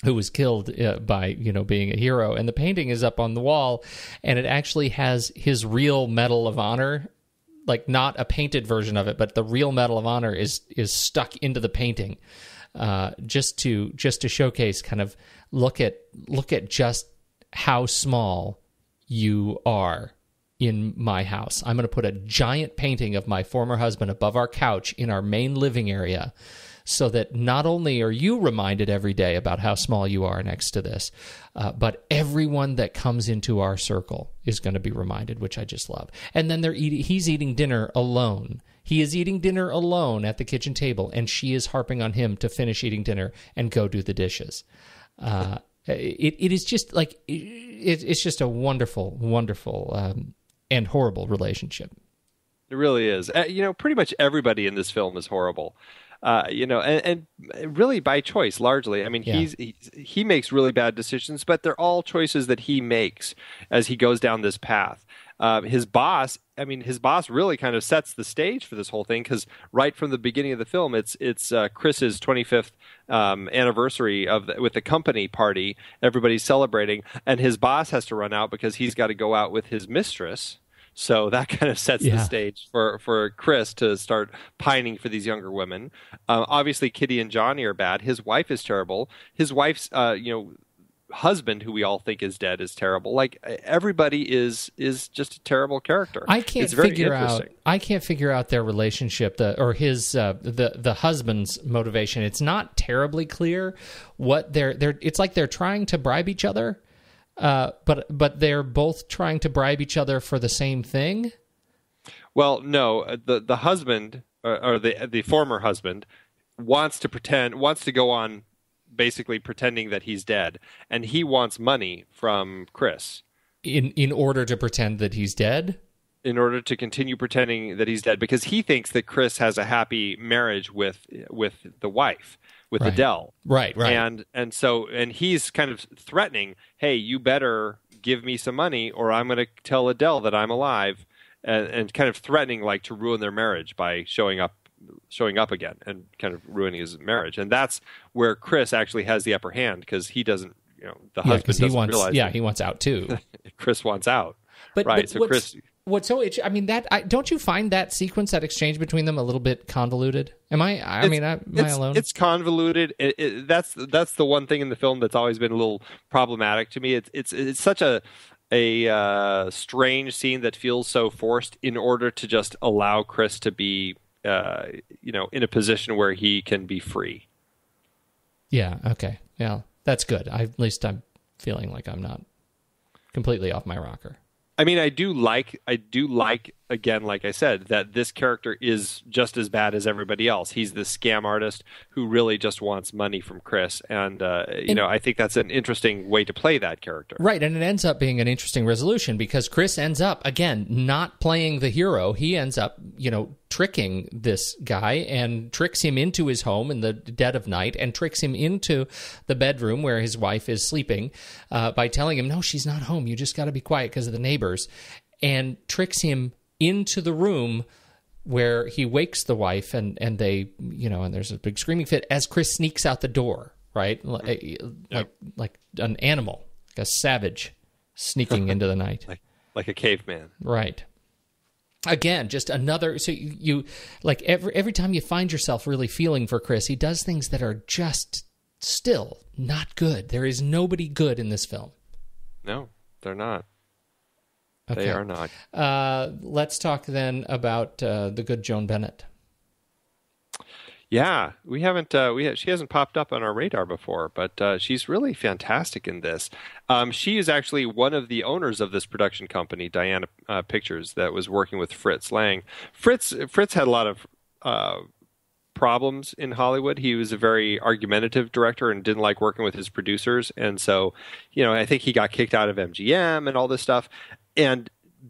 Speaker 1: who was killed uh, by you know being a hero and the painting is up on the wall and it actually has his real medal of honor like not a painted version of it but the real medal of honor is is stuck into the painting uh, just to just to showcase kind of look at look at just how small you are in my house. I'm going to put a giant painting of my former husband above our couch in our main living area so that not only are you reminded every day about how small you are next to this, uh, but everyone that comes into our circle is going to be reminded, which I just love. And then they're eating, he's eating dinner alone. He is eating dinner alone at the kitchen table, and she is harping on him to finish eating dinner and go do the dishes. Uh, it, it is just like it, it's just a wonderful, wonderful um, and horrible relationship.
Speaker 2: It really is. Uh, you know, pretty much everybody in this film is horrible. Uh, you know, and, and really by choice, largely. I mean,
Speaker 1: Yeah.
Speaker 2: he's, he's he makes really bad decisions, but they're all choices that he makes as he goes down this path. Uh, his boss, I mean, his boss really kind of sets the stage for this whole thing because right from the beginning of the film, it's it's uh, Chris's 25th um, anniversary of the, with the company party. Everybody's celebrating, and his boss has to run out because he's got to go out with his mistress. So that kind of sets
Speaker 1: Yeah.
Speaker 2: the stage for, for Chris to start pining for these younger women. Um, obviously, Kitty and Johnny are bad. His wife is terrible. His wife's, uh, you know, husband who we all think is dead is terrible. Like everybody is is just a terrible character.
Speaker 1: I can't
Speaker 2: it's very
Speaker 1: figure out. I can't figure out their relationship, the or his uh, the the husband's motivation. It's not terribly clear what they're they're. It's like they're trying to bribe each other, uh, but but they're both trying to bribe each other for the same thing.
Speaker 2: Well, no, uh, the the husband or, or the the former husband wants to pretend wants to go on basically pretending that he's dead and he wants money from Chris
Speaker 1: in in order to pretend that he's dead.
Speaker 2: in order to continue pretending that he's dead because he thinks that Chris has a happy marriage with with the wife with
Speaker 1: Right.
Speaker 2: Adele.
Speaker 1: Right, right.
Speaker 2: And and so and he's kind of threatening, "Hey, you better give me some money or I'm going to tell Adele that I'm alive." And, and kind of threatening like to ruin their marriage by showing up showing up again and kind of ruining his marriage. And that's where Chris actually has the upper hand because he doesn't, you know, the
Speaker 1: Yeah,
Speaker 2: husband
Speaker 1: he
Speaker 2: doesn't
Speaker 1: wants.
Speaker 2: realize
Speaker 1: Yeah, he wants out too.
Speaker 2: Chris wants out.
Speaker 1: But
Speaker 2: right.
Speaker 1: but
Speaker 2: so Chris
Speaker 1: what's so itch- I mean that I, don't you find that sequence that exchange between them a little bit convoluted? Am I? I
Speaker 2: It's-
Speaker 1: mean, I, am I
Speaker 2: it's,
Speaker 1: alone?
Speaker 2: It's convoluted. It, it, that's that's the one thing in the film that's always been a little problematic to me. It's it's it's such a a uh, strange scene that feels so forced in order to just allow Chris to be uh, you know in a position where he can be free.
Speaker 1: Yeah. Okay. Yeah, that's good. I, at least I'm feeling like I'm not completely off my rocker.
Speaker 2: I mean, I do like, I do like, again, like I said, that this character is just as bad as everybody else. He's the scam artist who really just wants money from Chris, and uh, you
Speaker 1: And-
Speaker 2: know, I think that's an interesting way to play that character.
Speaker 1: Right, and it ends up being an interesting resolution because Chris ends up again not playing the hero. He ends up, you know, tricking this guy and tricks him into his home in the dead of night and tricks him into the bedroom where his wife is sleeping uh, by telling him, "No, she's not home. You just got to be quiet because of the neighbors," and tricks him into the room where he wakes the wife and and they you know and there's a big screaming fit as Chris sneaks out the door right? Like eh, eh, like, like an animal like a savage sneaking into the night.
Speaker 2: Like like a caveman.
Speaker 1: right. Again just another so you, you like every every time you find yourself really feeling for Chris he does things that are just still not good. There is nobody good in this film.
Speaker 2: No, they're not.
Speaker 1: Okay.
Speaker 2: They are not.
Speaker 1: uh let's talk then about uh, the good Joan Bennett
Speaker 2: Yeah, we haven't. Uh, we ha- she hasn't popped up on our radar before, but uh, she's really fantastic in this. Um, she is actually one of the owners of this production company, Diana uh, Pictures, that was working with Fritz Lang. Fritz Fritz had a lot of. Uh, problems in Hollywood. He was a very argumentative director and didn't like working with his producers. And so, you know, I think he got kicked out of MGM and all this stuff. And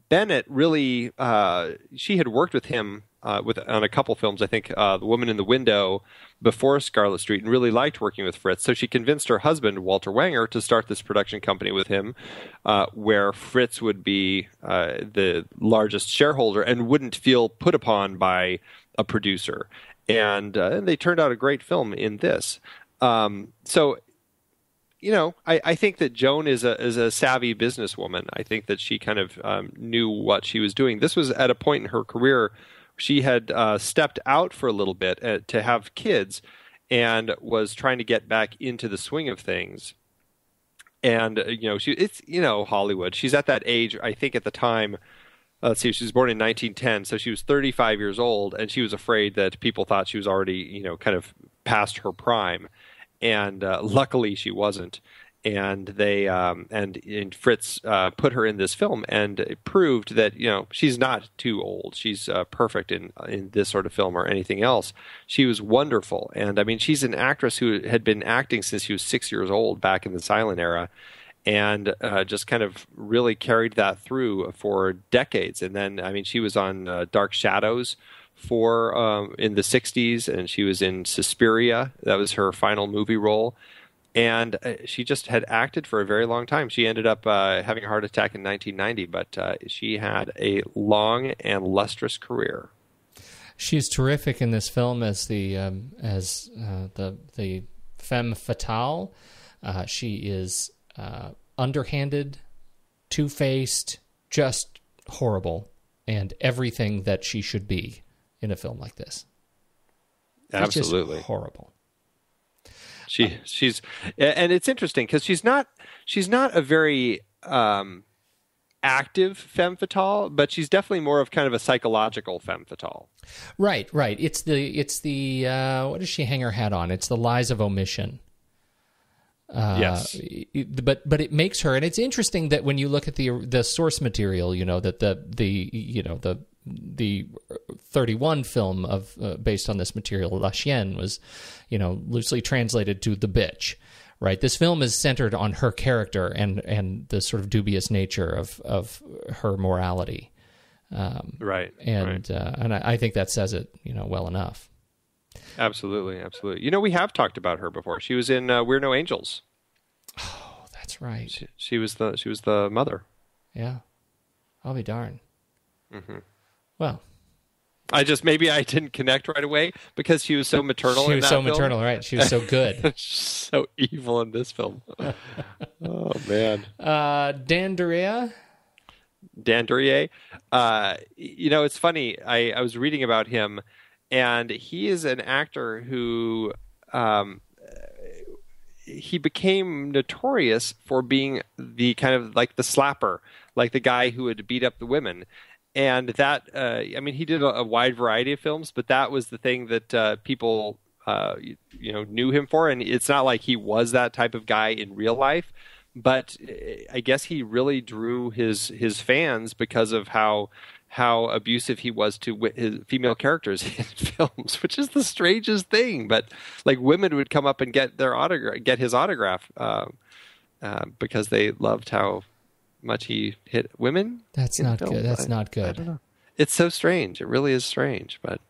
Speaker 2: Bennett really, uh, she had worked with him uh, with on a couple films. I think uh, The Woman in the Window before Scarlet Street, and really liked working with Fritz. So she convinced her husband Walter Wanger to start this production company with him, uh, where Fritz would be uh, the largest shareholder and wouldn't feel put upon by a producer. And, uh, and they turned out a great film in this. Um, so you know, I, I think that Joan is a is a savvy businesswoman. I think that she kind of um, knew what she was doing. This was at a point in her career she had uh, stepped out for a little bit uh, to have kids, and was trying to get back into the swing of things. And uh, you know, she it's you know Hollywood. She's at that age. I think at the time. uh, Let's see, she was born in 1910, so she was 35 years old, and she was afraid that people thought she was already, you know, kind of past her prime and uh, luckily she wasn't. And they um, and, and Fritz uh, put her in this film, and proved that you know she's not too old. She's uh, perfect in in this sort of film or anything else. She was wonderful, and I mean she's an actress who had been acting since she was six years old back in the silent era, and uh, just kind of really carried that through for decades. And then I mean she was on uh, Dark Shadows for um, in the 60s and she was in Suspiria. That was her final movie role. And uh, she just had acted for a very long time. She ended up uh, having a heart attack in 1990 but uh, she had a long and lustrous career.
Speaker 1: She's terrific in this film as the um, as uh, the the femme fatale. Uh, she is uh, underhanded, two faced, just horrible, and everything that she should be in a film like this.
Speaker 2: Absolutely
Speaker 1: horrible.
Speaker 2: She she's and it's interesting because she's not she's not a very um, active femme fatale, but she's definitely more of kind of a psychological femme fatale.
Speaker 1: Right, right. It's the it's the uh, what does she hang her hat on? It's the lies of omission. Uh,
Speaker 2: Yes.
Speaker 1: but but it makes her, and it's interesting that when you look at the the source material, you know that the the you know the the 31 film of uh, based on this material, La Chienne, was you know loosely translated to the bitch. Right. This film is centered on her character and and the sort of dubious nature of of her morality
Speaker 2: Right.
Speaker 1: and
Speaker 2: right.
Speaker 1: uh, and I, I think that says it you know well enough.
Speaker 2: absolutely, absolutely. You know, we have talked about her before. She was in uh, We're No Angels.
Speaker 1: Oh, that's right.
Speaker 2: She, she was the she was the mother.
Speaker 1: Yeah, I'll be darned.
Speaker 2: Mm-hmm.
Speaker 1: Well,
Speaker 2: I just maybe I didn't connect right away because she was so maternal.
Speaker 1: she was so
Speaker 2: film.
Speaker 1: maternal, right? She was so good.
Speaker 2: so evil in this film. oh man.
Speaker 1: uh, Dan Duria.
Speaker 2: Dan Duryea. Uh, you know, it's funny. I, I was reading about him, and he is an actor who um, he became notorious for being the kind of like the slapper, like the guy who would beat up the women. And that, uh, I mean, he did a, a wide variety of films, but that was the thing that uh, people, uh, you, you know, knew him for. And it's not like he was that type of guy in real life, but uh, I guess he really drew his his fans because of how how abusive he was to his female characters in films, which is the strangest thing. But like women would come up and get their autograph, get his autograph, uh, uh, because they loved how much he hit women.
Speaker 1: That's not good. That's
Speaker 2: I-
Speaker 1: not good.
Speaker 2: It's so strange. It really is strange, but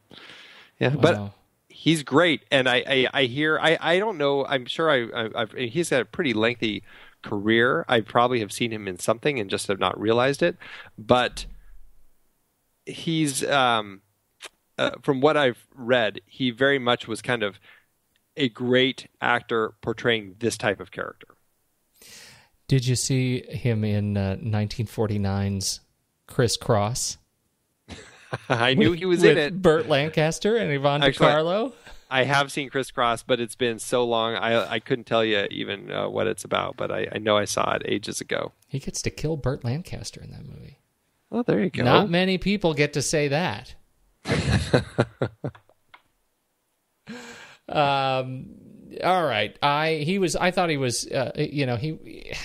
Speaker 2: yeah, but he's great and i i, I hear I, I don't know i'm sure I, I I've, he's got a pretty lengthy career i probably have seen him in something and just have not realized it but he's um uh, from what i've read he very much was kind of a great actor portraying this type of character
Speaker 1: Did you see him in uh, 1949's Criss Cross?
Speaker 2: i knew he was
Speaker 1: with
Speaker 2: in it
Speaker 1: Burt Lancaster and Yvonne
Speaker 2: Actually,
Speaker 1: De Carlo.
Speaker 2: I have seen Criss Cross, but it's been so long I I couldn't tell you even uh, what it's about. But I, I know I saw it ages ago.
Speaker 1: He gets to kill Burt Lancaster in that movie.
Speaker 2: Oh, there you go.
Speaker 1: Not many people get to say that. um, all right. I he was. I thought he was. Uh, you know, he.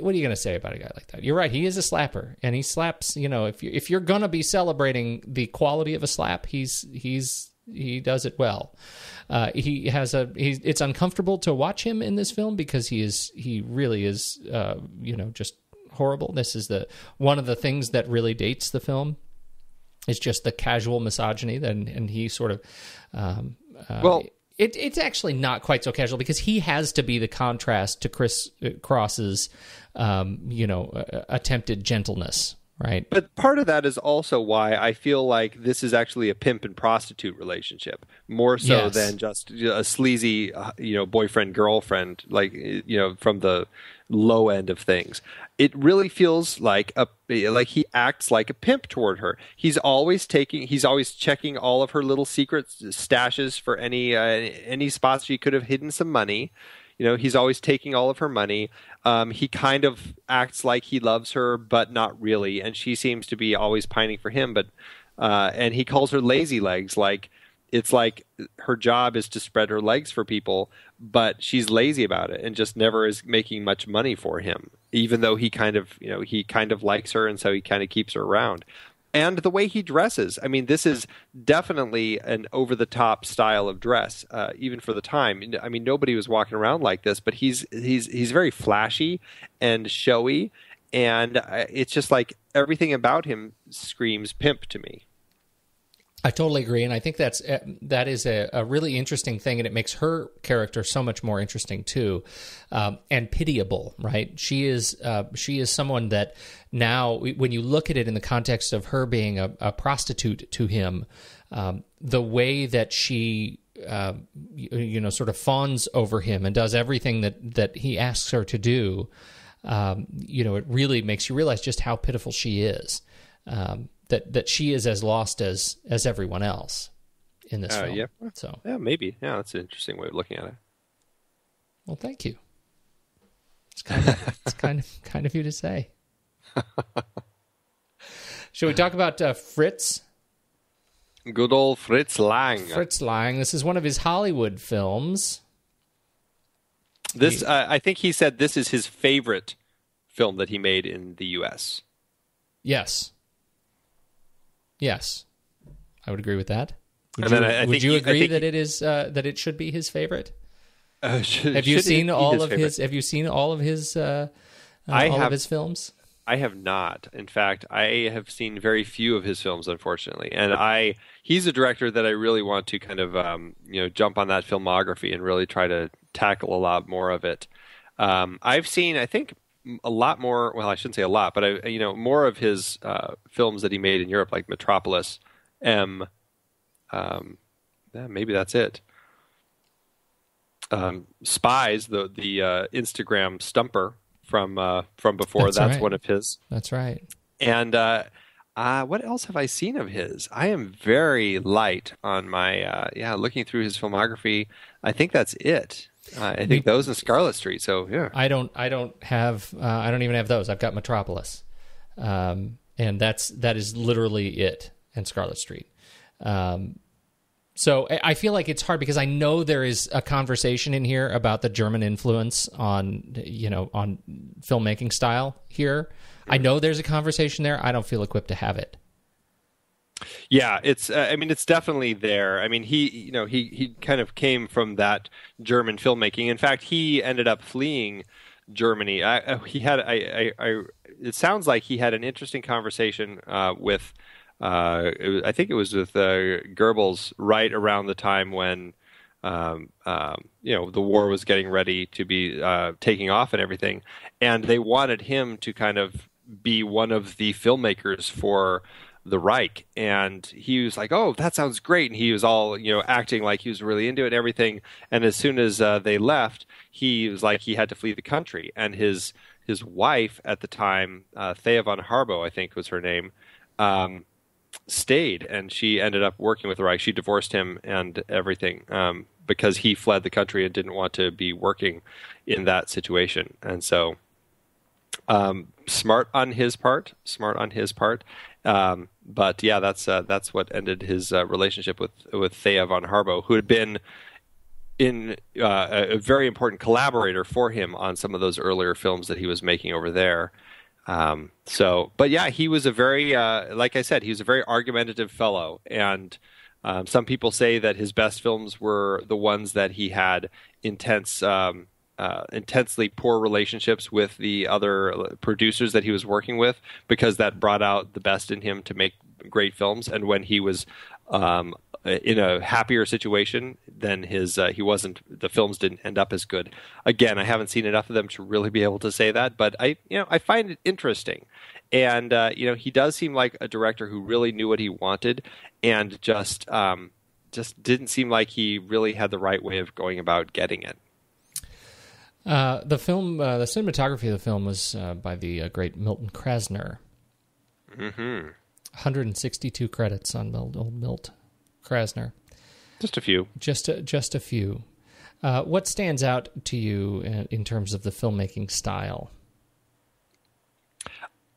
Speaker 1: What are you going to say about a guy like that? You're right. He is a slapper, and he slaps. You know, if you if you're going to be celebrating the quality of a slap, he's he's he does it well. Uh, he has a. He's, it's uncomfortable to watch him in this film because he is. He really is. Uh, you know, just horrible. This is the one of the things that really dates the film. It's just the casual misogyny, and and he sort of. Um, uh,
Speaker 2: Well-
Speaker 1: it, it's actually not quite so casual because he has to be the contrast to Chris uh, Cross's, um, you know, uh, attempted gentleness, right?
Speaker 2: But part of that is also why I feel like this is actually a pimp and prostitute relationship, more so
Speaker 1: Yes.
Speaker 2: than just a sleazy, uh, you know, boyfriend girlfriend, like you know, from the low end of things. It really feels like a like he acts like a pimp toward her. He's always taking, he's always checking all of her little secret stashes for any uh, any spots she could have hidden some money. You know, he's always taking all of her money. Um, he kind of acts like he loves her, but not really. And she seems to be always pining for him. But uh, and he calls her lazy legs. Like it's like her job is to spread her legs for people, but she's lazy about it and just never is making much money for him. Even though he kind of, you know, he kind of likes her, and so he kind of keeps her around and the way he dresses. I mean, this is definitely an over the top style of dress, uh, even for the time. I mean, nobody was walking around like this, but he's he's he's very flashy and showy, and uh, it's just like everything about him screams pimp to me.
Speaker 1: I totally agree, and I think that's uh, that is a, a really interesting thing, and it makes her character so much more interesting too, um, and pitiable. Right? She is uh, she is someone that now, when you look at it in the context of her being a, a prostitute to him, um, the way that she uh, you, you know sort of fawns over him and does everything that that he asks her to do, um, you know, it really makes you realize just how pitiful she is. Um, that that she is as lost as as everyone else in this
Speaker 2: Uh,
Speaker 1: film.
Speaker 2: yeah.
Speaker 1: So
Speaker 2: Yeah, maybe. Yeah, that's an interesting way of looking at it.
Speaker 1: Well, thank you. It's kind of, it's kind of kind of you to say. Should we talk about uh, Fritz?
Speaker 2: Good old Fritz Lang.
Speaker 1: Fritz Lang. This is one of his Hollywood films.
Speaker 2: This, uh, I think he said this is his favorite film that he made in the U.S.
Speaker 1: Yes. Yes, I would agree with that. Would
Speaker 2: And
Speaker 1: you,
Speaker 2: then I- I
Speaker 1: would
Speaker 2: think
Speaker 1: you
Speaker 2: he- I
Speaker 1: agree
Speaker 2: think
Speaker 1: that
Speaker 2: he-
Speaker 1: it is uh, that it should be his favorite?
Speaker 2: Uh, should-
Speaker 1: Have you seen all
Speaker 2: his
Speaker 1: of
Speaker 2: favorite?
Speaker 1: his? Have you seen all of his? Uh, uh,
Speaker 2: I
Speaker 1: all
Speaker 2: have-
Speaker 1: of his films.
Speaker 2: I have not. In fact, I have seen very few of his films, unfortunately. And I, he's a director that I really want to kind of, um, you know, jump on that filmography and really try to tackle a lot more of it. Um, I've seen, I think, a lot more. Well, I shouldn't say a lot, but I, you know, more of his uh, films that he made in Europe, like Metropolis, M. Um, yeah, maybe that's it. Um, Spies, the the uh, Instagram stumper from uh, from before.
Speaker 1: That's
Speaker 2: That's,
Speaker 1: right.
Speaker 2: one of his.
Speaker 1: That's right.
Speaker 2: And uh, uh, what else have I seen of his? I am very light on my uh, yeah. Looking through his filmography, I think that's it. Uh, I think those and Scarlet Street. So yeah,
Speaker 1: I don't. I don't have. Uh, I don't even have those. I've got Metropolis, um, and that's that is literally it. And Scarlet Street. Um, so I I feel like it's hard because I know there is a conversation in here about the German influence on you know on filmmaking style here. I know there's a conversation there. I don't feel equipped to have it.
Speaker 2: Yeah. It's uh, I mean it's definitely there. I mean he you know he he kind of came from that German filmmaking. In fact, he ended up fleeing Germany. I, he had I, I, I it sounds like he had an interesting conversation uh, with uh, was, I think it was with uh, Goebbels right around the time when um, um, you know the war was getting ready to be uh, taking off and everything, and they wanted him to kind of be one of the filmmakers for the Reich, and he was like, "Oh, that sounds great," and he was all you know acting like he was really into it and everything. And as soon as uh, they left, he was like he had to flee the country, and his his wife at the time, uh, Thea von Harbou, I think was her name. Um, stayed and she ended up working with the Reich. She divorced him and everything um, because he fled the country and didn't want to be working in that situation. And so, um, smart on his part, smart on his part. Um, but yeah, that's uh, that's what ended his uh, relationship with with Thea von Harbou, who had been in uh, a very important collaborator for him on some of those earlier films that he was making over there. Um, so, but yeah, he was a very, uh, like I said, he was a very argumentative fellow, and um, some people say that his best films were the ones that he had intense, um, uh, intensely poor relationships with the other producers that he was working with, because that brought out the best in him to make great films. And when he was um, in a happier situation, then his uh, he wasn't the films didn't end up as good. Again, I haven't seen enough of them to really be able to say that, but I you know I find it interesting, and uh, you know he does seem like a director who really knew what he wanted, and just um, just didn't seem like he really had the right way of going about getting it.
Speaker 1: Uh, the film, uh, the cinematography of the film was uh, by the uh, great Milton Krasner.
Speaker 2: Mm-hmm.
Speaker 1: 162 credits on Milt, old Milt Krasner.
Speaker 2: Just a few.
Speaker 1: Just a, just a few. Uh, what stands out to you in, in terms of the filmmaking style?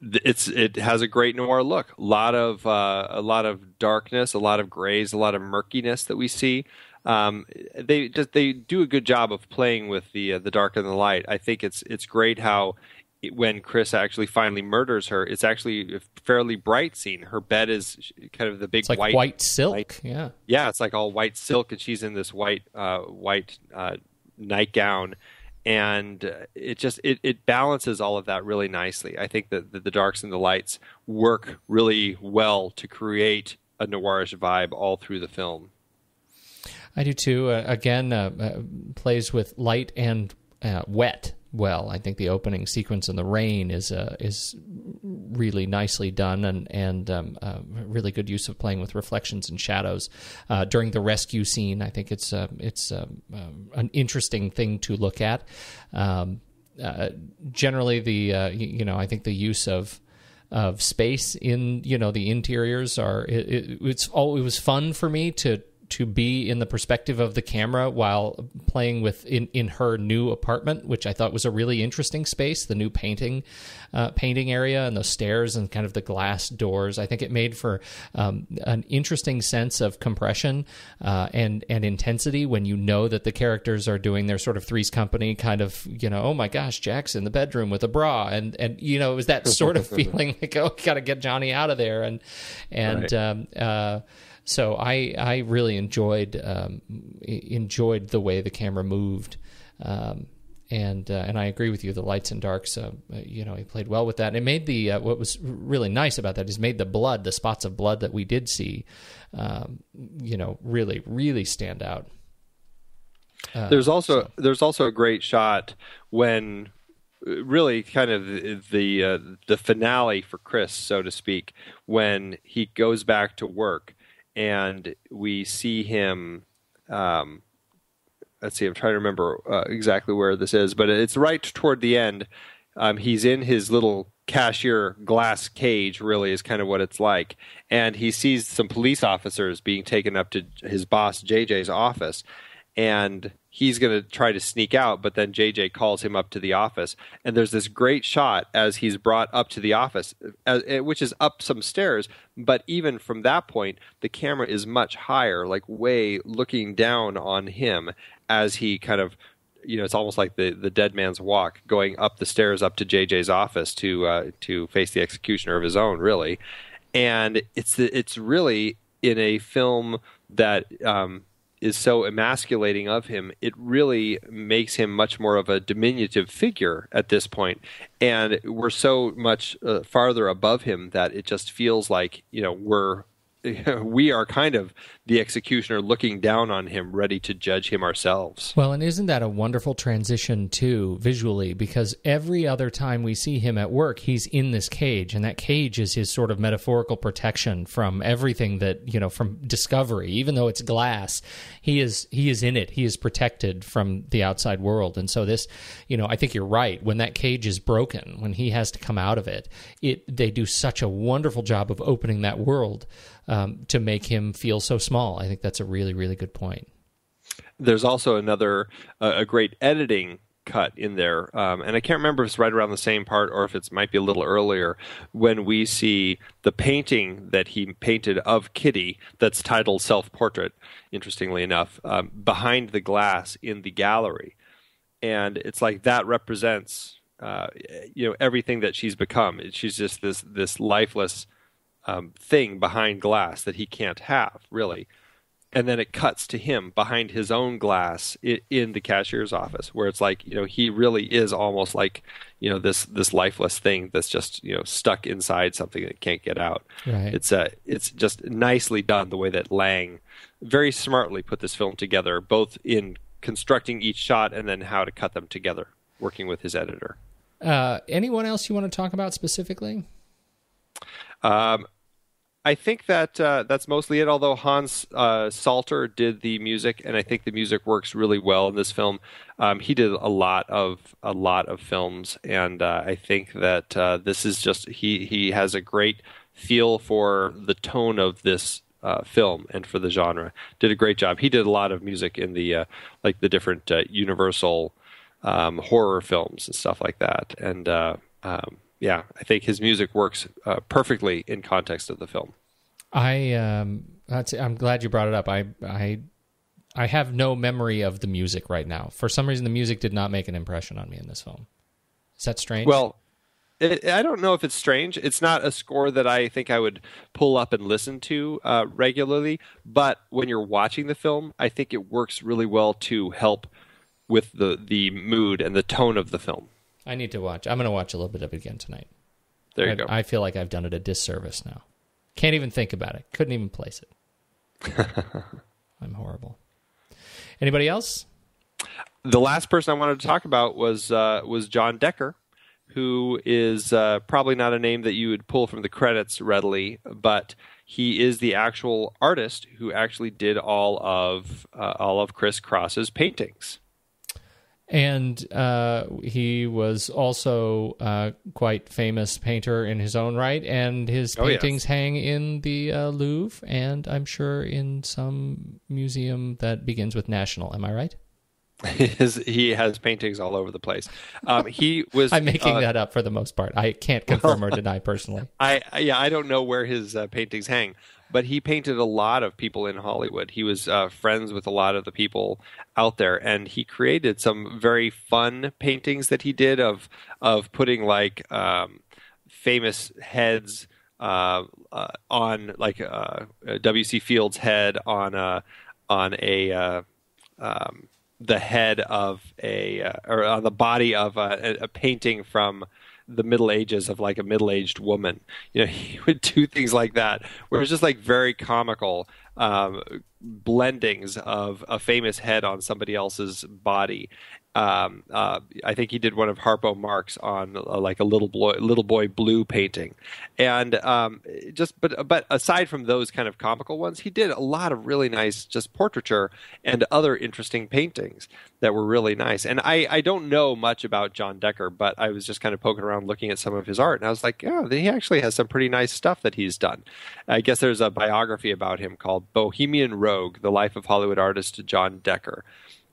Speaker 2: it's it has a great noir look. A lot of uh, a lot of darkness, a lot of grays, a lot of murkiness that we see. Um, they just they do a good job of playing with the uh, the dark and the light. I think it's it's great how it, when Chris actually finally murders her, it's actually a fairly bright scene. Her bed is kind of the big
Speaker 1: It's like
Speaker 2: white
Speaker 1: white, silk.
Speaker 2: light.
Speaker 1: Yeah.
Speaker 2: Yeah, it's like all white silk, and she's in this white uh, white uh, nightgown, and uh, it just it, it balances all of that really nicely. I think that the, the darks and the lights work really well to create a noirish vibe all through the film.
Speaker 1: I do too. Uh, again, uh, uh, plays with light and uh, wet well. I think the opening sequence in the rain is uh, is really nicely done and and um, uh, really good use of playing with reflections and shadows uh, during the rescue scene. I think it's uh, it's um, an interesting thing to look at. Um, generally, the you, you know I think the use of of space in you know the interiors are it, it, it's all it was fun for me to to be in the perspective of the camera while playing with in, in her new apartment, which I thought was a really interesting space. The new painting uh, painting area and the stairs and kind of the glass doors. I think it made for um, an interesting sense of compression uh, and and intensity when you know that the characters are doing their sort of Three's Company kind of you know oh my gosh Jack's in the bedroom with a bra and and you know it was that sort of feeling like oh got to get Johnny out of there and and right. um, uh, so I I really enjoyed um, enjoyed the way the camera moved. Um, and uh, and I agree with you. The lights and darks, uh, you know, he played well with that. And it made the uh, what was really nice about that is made the blood, the spots of blood that we did see, um, you know, really really stand out.
Speaker 2: Uh, there's also so. there's also a great shot when uh, really kind of the the, uh, the finale for Chris, so to speak, when he goes back to work and we see him. Um, let's see, I'm trying to remember uh, exactly where this is, but it's right toward the end. Um, he's in his little cashier glass cage, really, is kind of what it's like. And he sees some police officers being taken up to his boss, JJ's office. And he's going to try to sneak out, but then JJ calls him up to the office. And there's this great shot as he's brought up to the office, uh, which is up some stairs. But even from that point, the camera is much higher, like way looking down on him as he kind of you know, it's almost like the, the dead man's walk, going up the stairs up to JJ's office to uh, to face the executioner of his own, really. And it's it's really in a film that um, is so emasculating of him, it really makes him much more of a diminutive figure at this point. And we're so much uh, farther above him that it just feels like you know we're we are kind of the executioner looking down on him, ready to judge him ourselves.
Speaker 1: Well, and isn't that a wonderful transition, too, visually? Because every other time we see him at work, he's in this cage, and that cage is his sort of metaphorical protection from everything that, you know, from discovery. Even though it's glass, he is he is in it. He is protected from the outside world. And so this, you know, I think you're right. When that cage is broken, when he has to come out of it, it they do such a wonderful job of opening that world um, to make him feel so small. I think that's a really, really good point.
Speaker 2: There's also another uh, a great editing cut in there, um, and I can't remember if it's right around the same part or if it might be a little earlier when we see the painting that he painted of Kitty that's titled Self Portrait. Interestingly enough, um, behind the glass in the gallery, and it's like that represents uh, you know everything that she's become. She's just this this lifeless um, thing behind glass that he can't have really. And then it cuts to him behind his own glass in, in, the cashier's office where it's like you know he really is almost like you know this this lifeless thing that's just you know stuck inside something that can't get out.
Speaker 1: Right.
Speaker 2: it's uh it's just nicely done the way that lang very smartly put this film together both in constructing each shot and then how to cut them together working with his editor.
Speaker 1: Uh, anyone else you want to talk about specifically?
Speaker 2: Um, I think that uh, that's mostly it. Although Hans uh, Salter did the music, and I think the music works really well in this film. Um, he did a lot of a lot of films, and uh, I think that uh, this is just he he has a great feel for the tone of this uh, film and for the genre. Did a great job. He did a lot of music in the uh, like the different Universal um, horror films and stuff like that, and. Um, yeah, I think his music works uh, perfectly in context of the film.
Speaker 1: I um, I'm glad you brought it up. I I I have no memory of the music right now. For some reason, the music did not make an impression on me in this film. Is that strange?
Speaker 2: Well, it, I don't know if it's strange. It's not a score that I think I would pull up and listen to uh, regularly. But when you're watching the film, I think it works really well to help with the the mood and the tone of the film.
Speaker 1: I need to watch. I'm going to watch a little bit of it again tonight.
Speaker 2: There you
Speaker 1: I,
Speaker 2: go.
Speaker 1: I feel like I've done it a disservice now. Can't even think about it. Couldn't even place it. I'm horrible. Anybody else?
Speaker 2: The last person I wanted to talk about was uh, was John Decker, who is uh, probably not a name that you would pull from the credits readily, but he is the actual artist who actually did all of uh, all of Chris Cross's paintings.
Speaker 1: And uh, he was also uh, quite famous painter in his own right, and his
Speaker 2: Oh, yes.
Speaker 1: paintings hang in the uh, Louvre, and I'm sure in some museum that begins with National. Am I right?
Speaker 2: His, he has paintings all over the place. Um, he was.
Speaker 1: I'm making
Speaker 2: uh,
Speaker 1: that up for the most part. I can't confirm or deny personally.
Speaker 2: I I- yeah, I don't know where his uh, paintings hang, but he painted a lot of people in Hollywood. He was uh, friends with a lot of the people out there, and he created some very fun paintings that he did of of putting like um, famous heads uh, uh, on like uh, W.C. Fields' head on a on a uh, um, the head of a uh, or on the body of a, a painting from the Middle Ages of like a middle-aged woman. You know, he would do things like that, where it was just like very comical um, blendings of a famous head on somebody else's body. Um, uh, I think he did one of Harpo Marx on uh, like a little boy, little boy blue painting, and um, just but but aside from those kind of comical ones, he did a lot of really nice just portraiture and other interesting paintings that were really nice. And I I don't know much about John Decker, but I was just kind of poking around looking at some of his art, and I was like, yeah, he actually has some pretty nice stuff that he's done. I guess there's a biography about him called Bohemian Rogue: The Life of Hollywood Artist John Decker.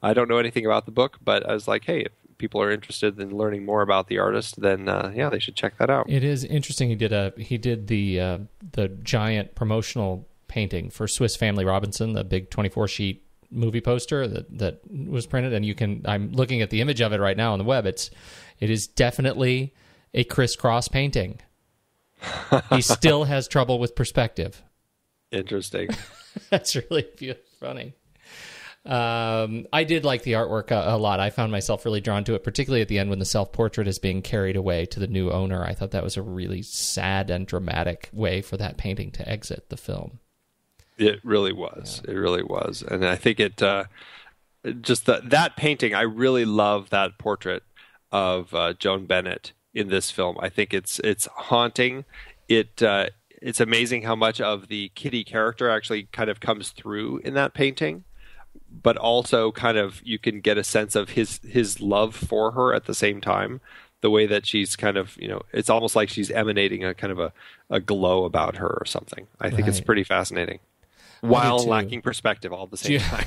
Speaker 2: I don't know anything about the book, but I was like, hey, if people are interested in learning more about the artist, then uh, yeah, they should check that out.
Speaker 1: It is interesting. He did a he did the uh, the giant promotional painting for Swiss Family Robinson, the big 24 sheet movie poster that that was printed, and you can. I'm looking at the image of it right now on the web. It's it is definitely a crisscross painting. he still has trouble with perspective.
Speaker 2: Interesting.
Speaker 1: That's really funny. Um, I did like the artwork a, a lot. I found myself really drawn to it, particularly at the end when the self portrait is being carried away to the new owner. I thought that was a really sad and dramatic way for that painting to exit the film.
Speaker 2: It really was. It really was, and I think it uh, just the, that painting. I really love that portrait of uh, Joan Bennett in this film. I think it's it's haunting. It uh, it's amazing how much of the Kitty character actually kind of comes through in that painting, but also kind of you can get a sense of his his love for her at the same time. The way that she's kind of you know, it's almost like she's emanating a kind of a, a glow about her or something. I think it's pretty fascinating while lacking perspective all at the
Speaker 1: Do
Speaker 2: same
Speaker 1: you,
Speaker 2: time.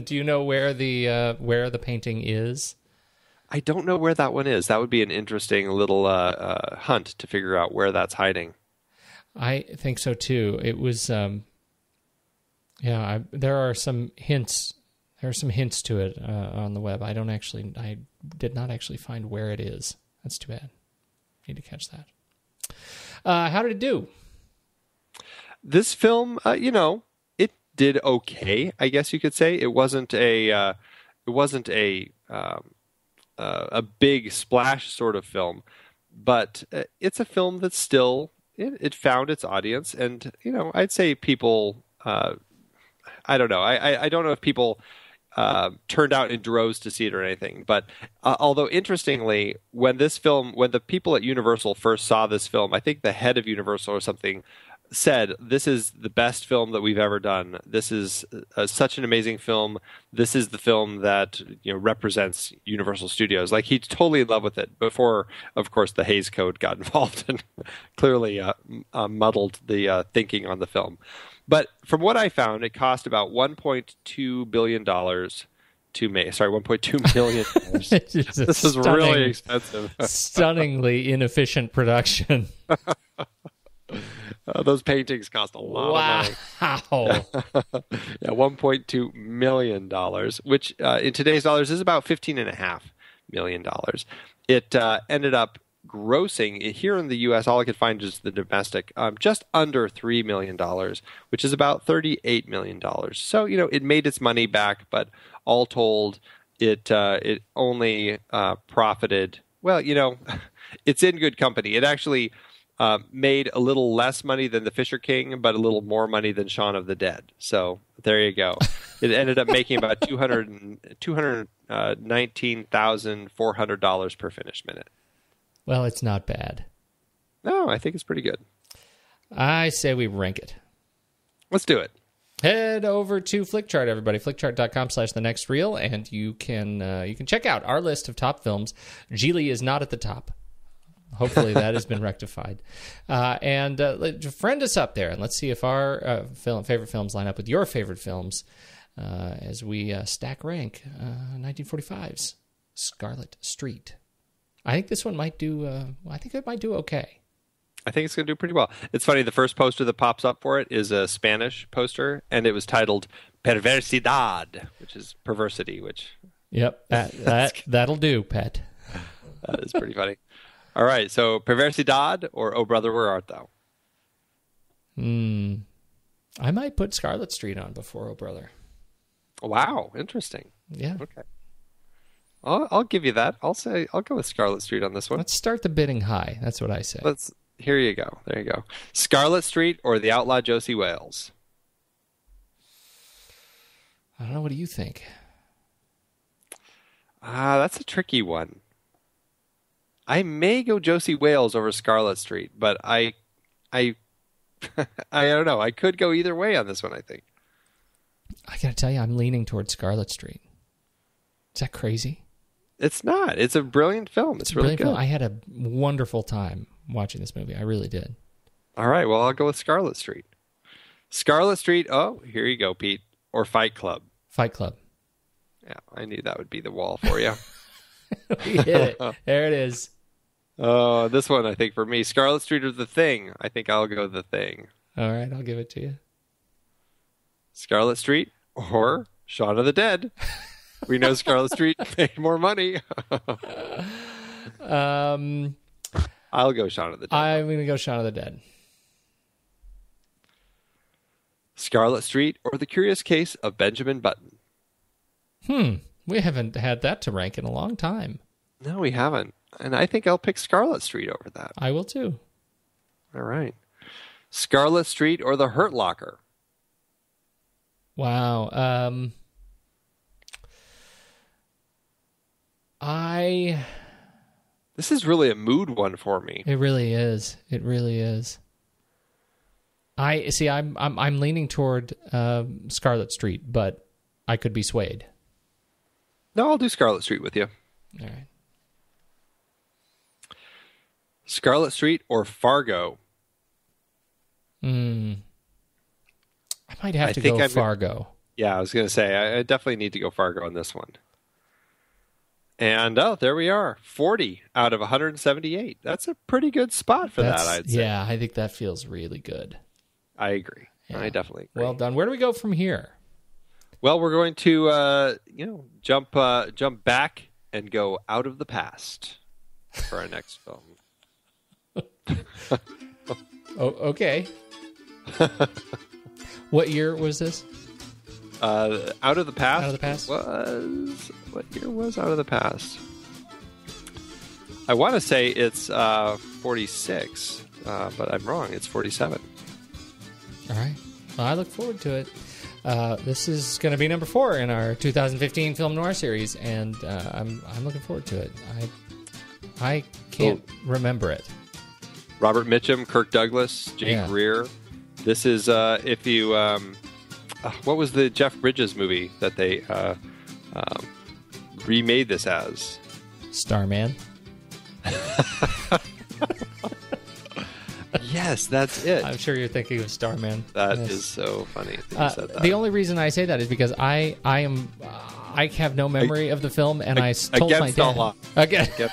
Speaker 1: do you know where the uh, where the painting is?
Speaker 2: I don't know where that one is. That would be an interesting little uh, uh, hunt to figure out where that's hiding.
Speaker 1: I think so too. It was, um, yeah. I, there are some hints. There are some hints to it uh, on the web. I don't actually. I did not actually find where it is. That's too bad. Need to catch that. Uh, how did it do?
Speaker 2: This film, uh, you know, it did okay. I guess you could say it wasn't a uh, it wasn't a um, uh, a big splash sort of film, but uh, it's a film that still it, it found its audience, and you know, I'd say people. I don't know. I, I, I don't know if people uh, turned out in droves to see it or anything. But uh, although interestingly, when this film, when the people at Universal first saw this film, I think the head of Universal or something said, "This is the best film that we've ever done. This is uh, such an amazing film. This is the film that you know represents Universal Studios." Like he's totally in love with it. Before, of course, the Hays Code got involved and clearly uh, uh, muddled the uh, thinking on the film. But from what I found, it cost about 1.2 billion dollars to make. Sorry, 1.2 million. dollars. This is
Speaker 1: stunning-
Speaker 2: really expensive.
Speaker 1: stunningly inefficient production.
Speaker 2: Uh, those paintings cost a lot of money.
Speaker 1: Wow.
Speaker 2: yeah, 1.2 million dollars, which uh, in today's dollars is about 15 and a half million dollars. It uh, ended up grossing here in the U.S. All I could find is the domestic, um, just under three million dollars, which is about 38 million dollars. So you know, it made its money back, but all told, it uh, it only uh, profited. Well, you know, it's in good company. It actually uh, made a little less money than the Fisher King, but a little more money than Shaun of the Dead. So there you go. it ended up making about 200 $219,400 per finished minute.
Speaker 1: Well, it's not bad.
Speaker 2: No, I think it's pretty good.
Speaker 1: I say we rank it.
Speaker 2: Let's do it.
Speaker 1: head over to flickchart everybody flickchart.com slash the next reel and you can uh, you can check out our list of top films Gigli is not at the top hopefully that has been rectified uh, and uh, friend us up there and let's see if our uh, film, favorite films line up with your favorite films uh, as we uh, stack rank uh, 1945's scarlet street i think this one might do uh, i think it might do okay
Speaker 2: I think it's going to do pretty well. It's funny. The first poster that pops up for it is a Spanish poster, and it was titled "Perversidad," which is perversity, which
Speaker 1: yep that, that that'll do pet
Speaker 2: that is pretty funny. All right, so "Perversidad" or "Oh Brother, Where Art Thou?"
Speaker 1: Hmm. I might put Scarlet Street on before Oh Brother.
Speaker 2: Wow, interesting.
Speaker 1: Yeah.
Speaker 2: Okay, I'll, I'll give you that. I'll say I'll go with Scarlet Street on this one.
Speaker 1: Let's start the bidding high. That's what I say.
Speaker 2: Let's. Here you go. There you go. Scarlet Street or the Outlaw Josie Wales.
Speaker 1: I don't know. What do you think?
Speaker 2: Ah, that's a tricky one. I may go Josie Wales over Scarlet Street, but I, I, I don't know. I could go either way on this one. I think.
Speaker 1: I gotta tell you, I'm leaning towards Scarlet Street. Is that crazy?
Speaker 2: It's not. It's a brilliant film. It's, really
Speaker 1: Brilliant
Speaker 2: good.
Speaker 1: film. I had a wonderful time watching this movie. I really did.
Speaker 2: All right. Well, I'll go with Scarlet Street. Scarlet Street. Oh, here you go, Pete. Or Fight Club.
Speaker 1: Fight Club.
Speaker 2: Yeah, I knew that would be the wall for you.
Speaker 1: Hit it. There it is.
Speaker 2: Oh, this one I think for me, Scarlet Street or The Thing. I think I'll go The Thing.
Speaker 1: All right, I'll give it to you.
Speaker 2: Scarlet Street or Shaun of the Dead. We know Scarlet Street made more money.
Speaker 1: Um,
Speaker 2: I'll go Shaun of the Dead.
Speaker 1: I'm gonna go Shaun of the Dead.
Speaker 2: Scarlet Street or The Curious Case of Benjamin Button.
Speaker 1: Hmm. We haven't had that to rank in a long time.
Speaker 2: No, we haven't. And I think I'll pick Scarlet Street over that.
Speaker 1: I will too.
Speaker 2: All right. Scarlet Street or The Hurt Locker.
Speaker 1: Wow. Um, I.
Speaker 2: This is really a mood one for me.
Speaker 1: It really is. It really is. I see. I'm I'm I'm leaning toward um, Scarlet Street, but I could be swayed.
Speaker 2: No, I'll do Scarlet Street with you.
Speaker 1: All right.
Speaker 2: Scarlet Street or Fargo.
Speaker 1: Hmm. I might have
Speaker 2: I
Speaker 1: to
Speaker 2: think
Speaker 1: go
Speaker 2: I'm-
Speaker 1: Fargo.
Speaker 2: Yeah, I was going to say, I, I definitely need to go Fargo on this one. And oh, there we are 40 out of 178. That's a pretty good spot for
Speaker 1: That's-
Speaker 2: that, I'd say.
Speaker 1: Yeah, I think that feels really good.
Speaker 2: I agree. I definitely agree.
Speaker 1: Well done. Where do we go from here?
Speaker 2: Well, we're going to, uh, you know, jump uh, jump back and go out of the past for our next film.
Speaker 1: Oh, okay. what year was this?
Speaker 2: Uh, out of the past.
Speaker 1: Out of the Past?
Speaker 2: was what year was Out of the Past? I want to say it's uh, 46, uh, but I'm wrong. It's 47.
Speaker 1: All right. Well, I look forward to it. Uh, this is going to be number four in our 2015 film noir series, and uh, I'm I'm looking forward to it. I I can't remember it.
Speaker 2: Robert Mitchum, Kirk Douglas, Jane
Speaker 1: Yeah.
Speaker 2: Greer. This is uh, if you um, uh, what was the Jeff Bridges movie that they uh, um, remade this as?
Speaker 1: Starman.
Speaker 2: Yes, that's it.
Speaker 1: I'm sure you're thinking of Starman.
Speaker 2: That is
Speaker 1: Yes.
Speaker 2: so funny that you
Speaker 1: Uh,
Speaker 2: said that.
Speaker 1: the only reason I say that is because I I am uh, I have no memory of the film, and I told my dad again.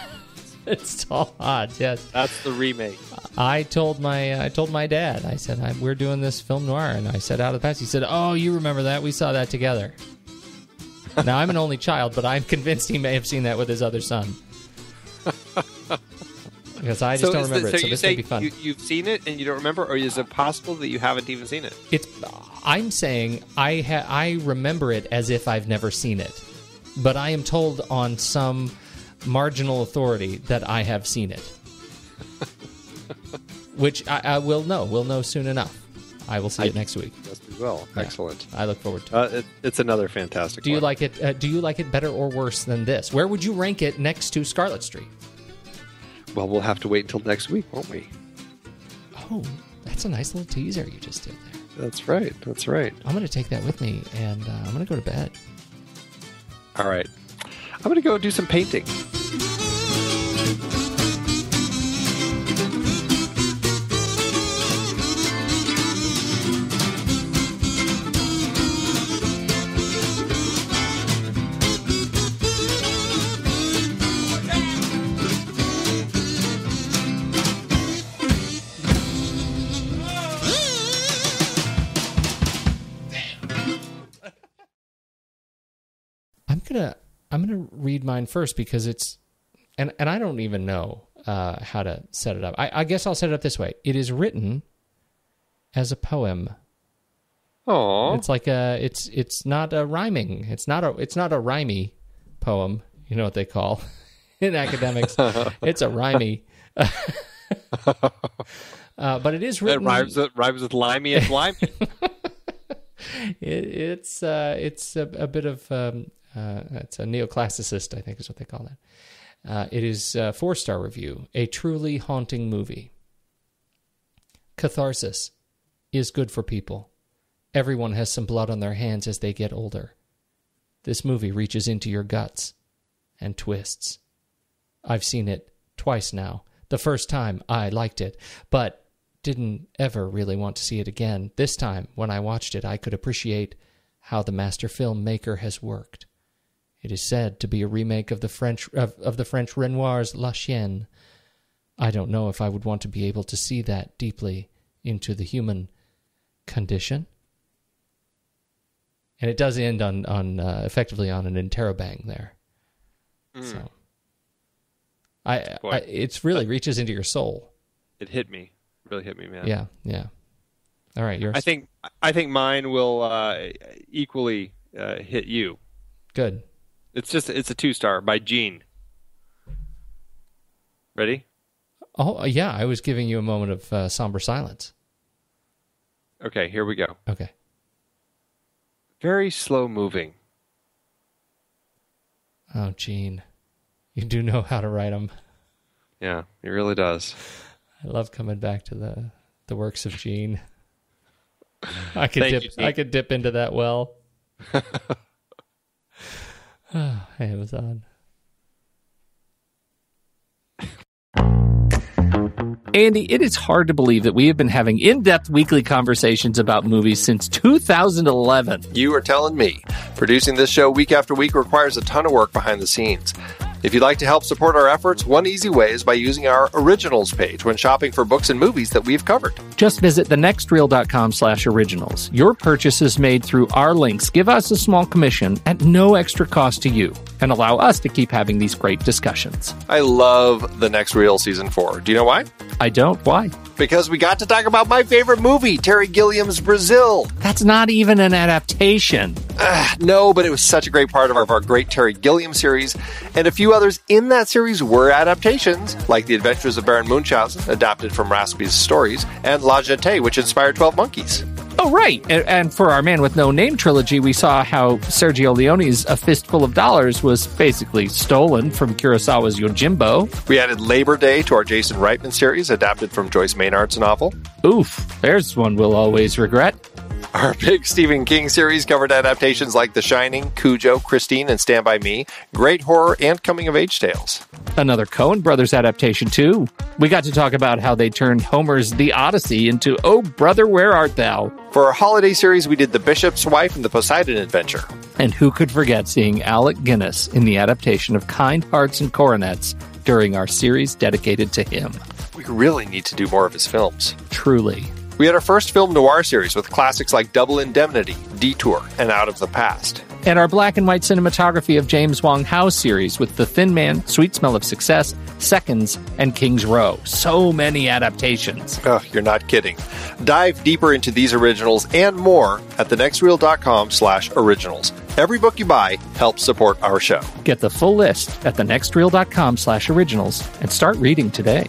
Speaker 1: It's all odds. Yes,
Speaker 2: That's the remake.
Speaker 1: I told my uh, I told my dad. I said I, we're doing this film noir, and I said out of the past. He said, "Oh, you remember that? We saw that together." now I'm an only child, but I'm convinced he may have seen that with his other son. because I just don't
Speaker 2: is
Speaker 1: remember
Speaker 2: this-
Speaker 1: it. So
Speaker 2: you
Speaker 1: this may be fun.
Speaker 2: You, you've seen it and you don't remember, or is it possible that you haven't even seen it?
Speaker 1: It's. I'm saying I ha- I remember it as if I've never seen it, but I am told on some marginal authority that I have seen it, which I, I will know. We'll know soon enough. I will see
Speaker 2: I-
Speaker 1: it next week.
Speaker 2: Yes, we will. Excellent.
Speaker 1: I look forward to it.
Speaker 2: Uh, it. It's another fantastic.
Speaker 1: Do you like it? Uh, do you like it better or worse than this? Where would you rank it next to Scarlet Street?
Speaker 2: Well, we'll have to wait until next week, won't we?
Speaker 1: Oh, that's a nice little teaser you just did there.
Speaker 8: That's right. That's right.
Speaker 1: I'm going to take that with me, and uh, I'm going to go to bed.
Speaker 8: All right. I'm going to go do some painting.
Speaker 1: Read mine first because it's and and I don't even know uh, how to set it up. I, I guess I'll set it up this way. It is written as a poem.
Speaker 8: Oh,
Speaker 1: It's like a it's it's not a rhyming. It's not a it's not a rhymey poem. You know what they call in academics. it's a rhymey. uh, but it is
Speaker 8: it
Speaker 1: written.
Speaker 8: rhymes with, rhymes with limey and slimy.
Speaker 1: It, it's uh, it's a, a bit of um, uh, it's a neoclassicist, I think is what they call that. Uh, it is a four star review, a truly haunting movie. Catharsis is good for people. Everyone has some blood on their hands as they get older. This movie reaches into your guts and twists. I've seen it twice now. The first time I liked it, but didn't ever really want to see it again. This time, when I watched it, I could appreciate how the master filmmaker has worked. It is said to be a remake of the French of, of the French Renoir's La Chienne. I don't know if I would want to be able to see that deeply into the human condition. And it does end on on uh, effectively on an interrobang there. So, I, I it's really reaches into your soul.
Speaker 8: it hit me. Really hit me, man.
Speaker 1: Yeah, yeah. All right, yours.
Speaker 8: I think I think mine will uh, equally uh, hit you.
Speaker 1: good.
Speaker 8: It's just it's a two star by Gene. Ready?
Speaker 1: Oh, yeah. I was giving you a moment of uh, somber silence.
Speaker 8: Okay, here we go.
Speaker 1: Okay.
Speaker 8: Very slow moving.
Speaker 1: Oh, Gene, you do know how to write them.
Speaker 8: Yeah, he really does.
Speaker 1: I love coming back to the the works of Gene. I could dip.
Speaker 8: you.
Speaker 1: I could dip into that well. Amazon.
Speaker 9: Andy, it is hard to believe that we have been having in depth weekly conversations about movies since 2011.
Speaker 2: You are telling me. Producing this show week after week requires a ton of work behind the scenes. If you'd like to help support our efforts, one easy way is by using our originals page when shopping for books and movies that we've covered.
Speaker 9: Just visit thenextreel.com slash originals. Your purchases made through our links give us a small commission at no extra cost to you and allow us to keep having these great discussions.
Speaker 2: I love the next reel season four. Do you know why?
Speaker 9: I don't. Why?
Speaker 2: Because we got to talk about my favorite movie, Terry Gilliam's Brazil.
Speaker 9: That's not even an adaptation.
Speaker 2: Ah, no, but it was such a great part of our, of our great Terry Gilliam series, and a few others in that series were adaptations, like The Adventures of Baron Munchausen, adapted from Raspe's stories, and La Jetée, which inspired 12 Monkeys.
Speaker 9: Oh, right. And, and for our Man with No Name trilogy, we saw how Sergio Leone's A Fistful of Dollars was basically stolen from Kurosawa's Yojimbo.
Speaker 2: We added Labor Day to our Jason Reitman series, adapted from Joyce Maynard's novel.
Speaker 9: Oof, there's one we'll always regret.
Speaker 2: Our big Stephen King series covered adaptations like The Shining, Cujo, Christine, and Stand By Me, great horror and coming of age tales.
Speaker 9: Another Coen Brothers adaptation, too. We got to talk about how they turned Homer's The Odyssey into Oh, Brother, Where Art Thou?
Speaker 2: For our holiday series, we did The Bishop's Wife and The Poseidon Adventure.
Speaker 9: And who could forget seeing Alec Guinness in the adaptation of Kind Hearts and Coronets during our series dedicated to him?
Speaker 2: We really need to do more of his films.
Speaker 9: Truly.
Speaker 2: We had our first film noir series with classics like Double Indemnity, Detour, and Out of the Past.
Speaker 9: And our black and white cinematography of James Wong Howe's series with The Thin Man, Sweet Smell of Success, Seconds, and King's Row. So many adaptations.
Speaker 2: Oh, you're not kidding. Dive deeper into these originals and more at thenextreel.com slash originals. Every book you buy helps support our show.
Speaker 9: Get the full list at thenextreel.com slash originals and start reading today.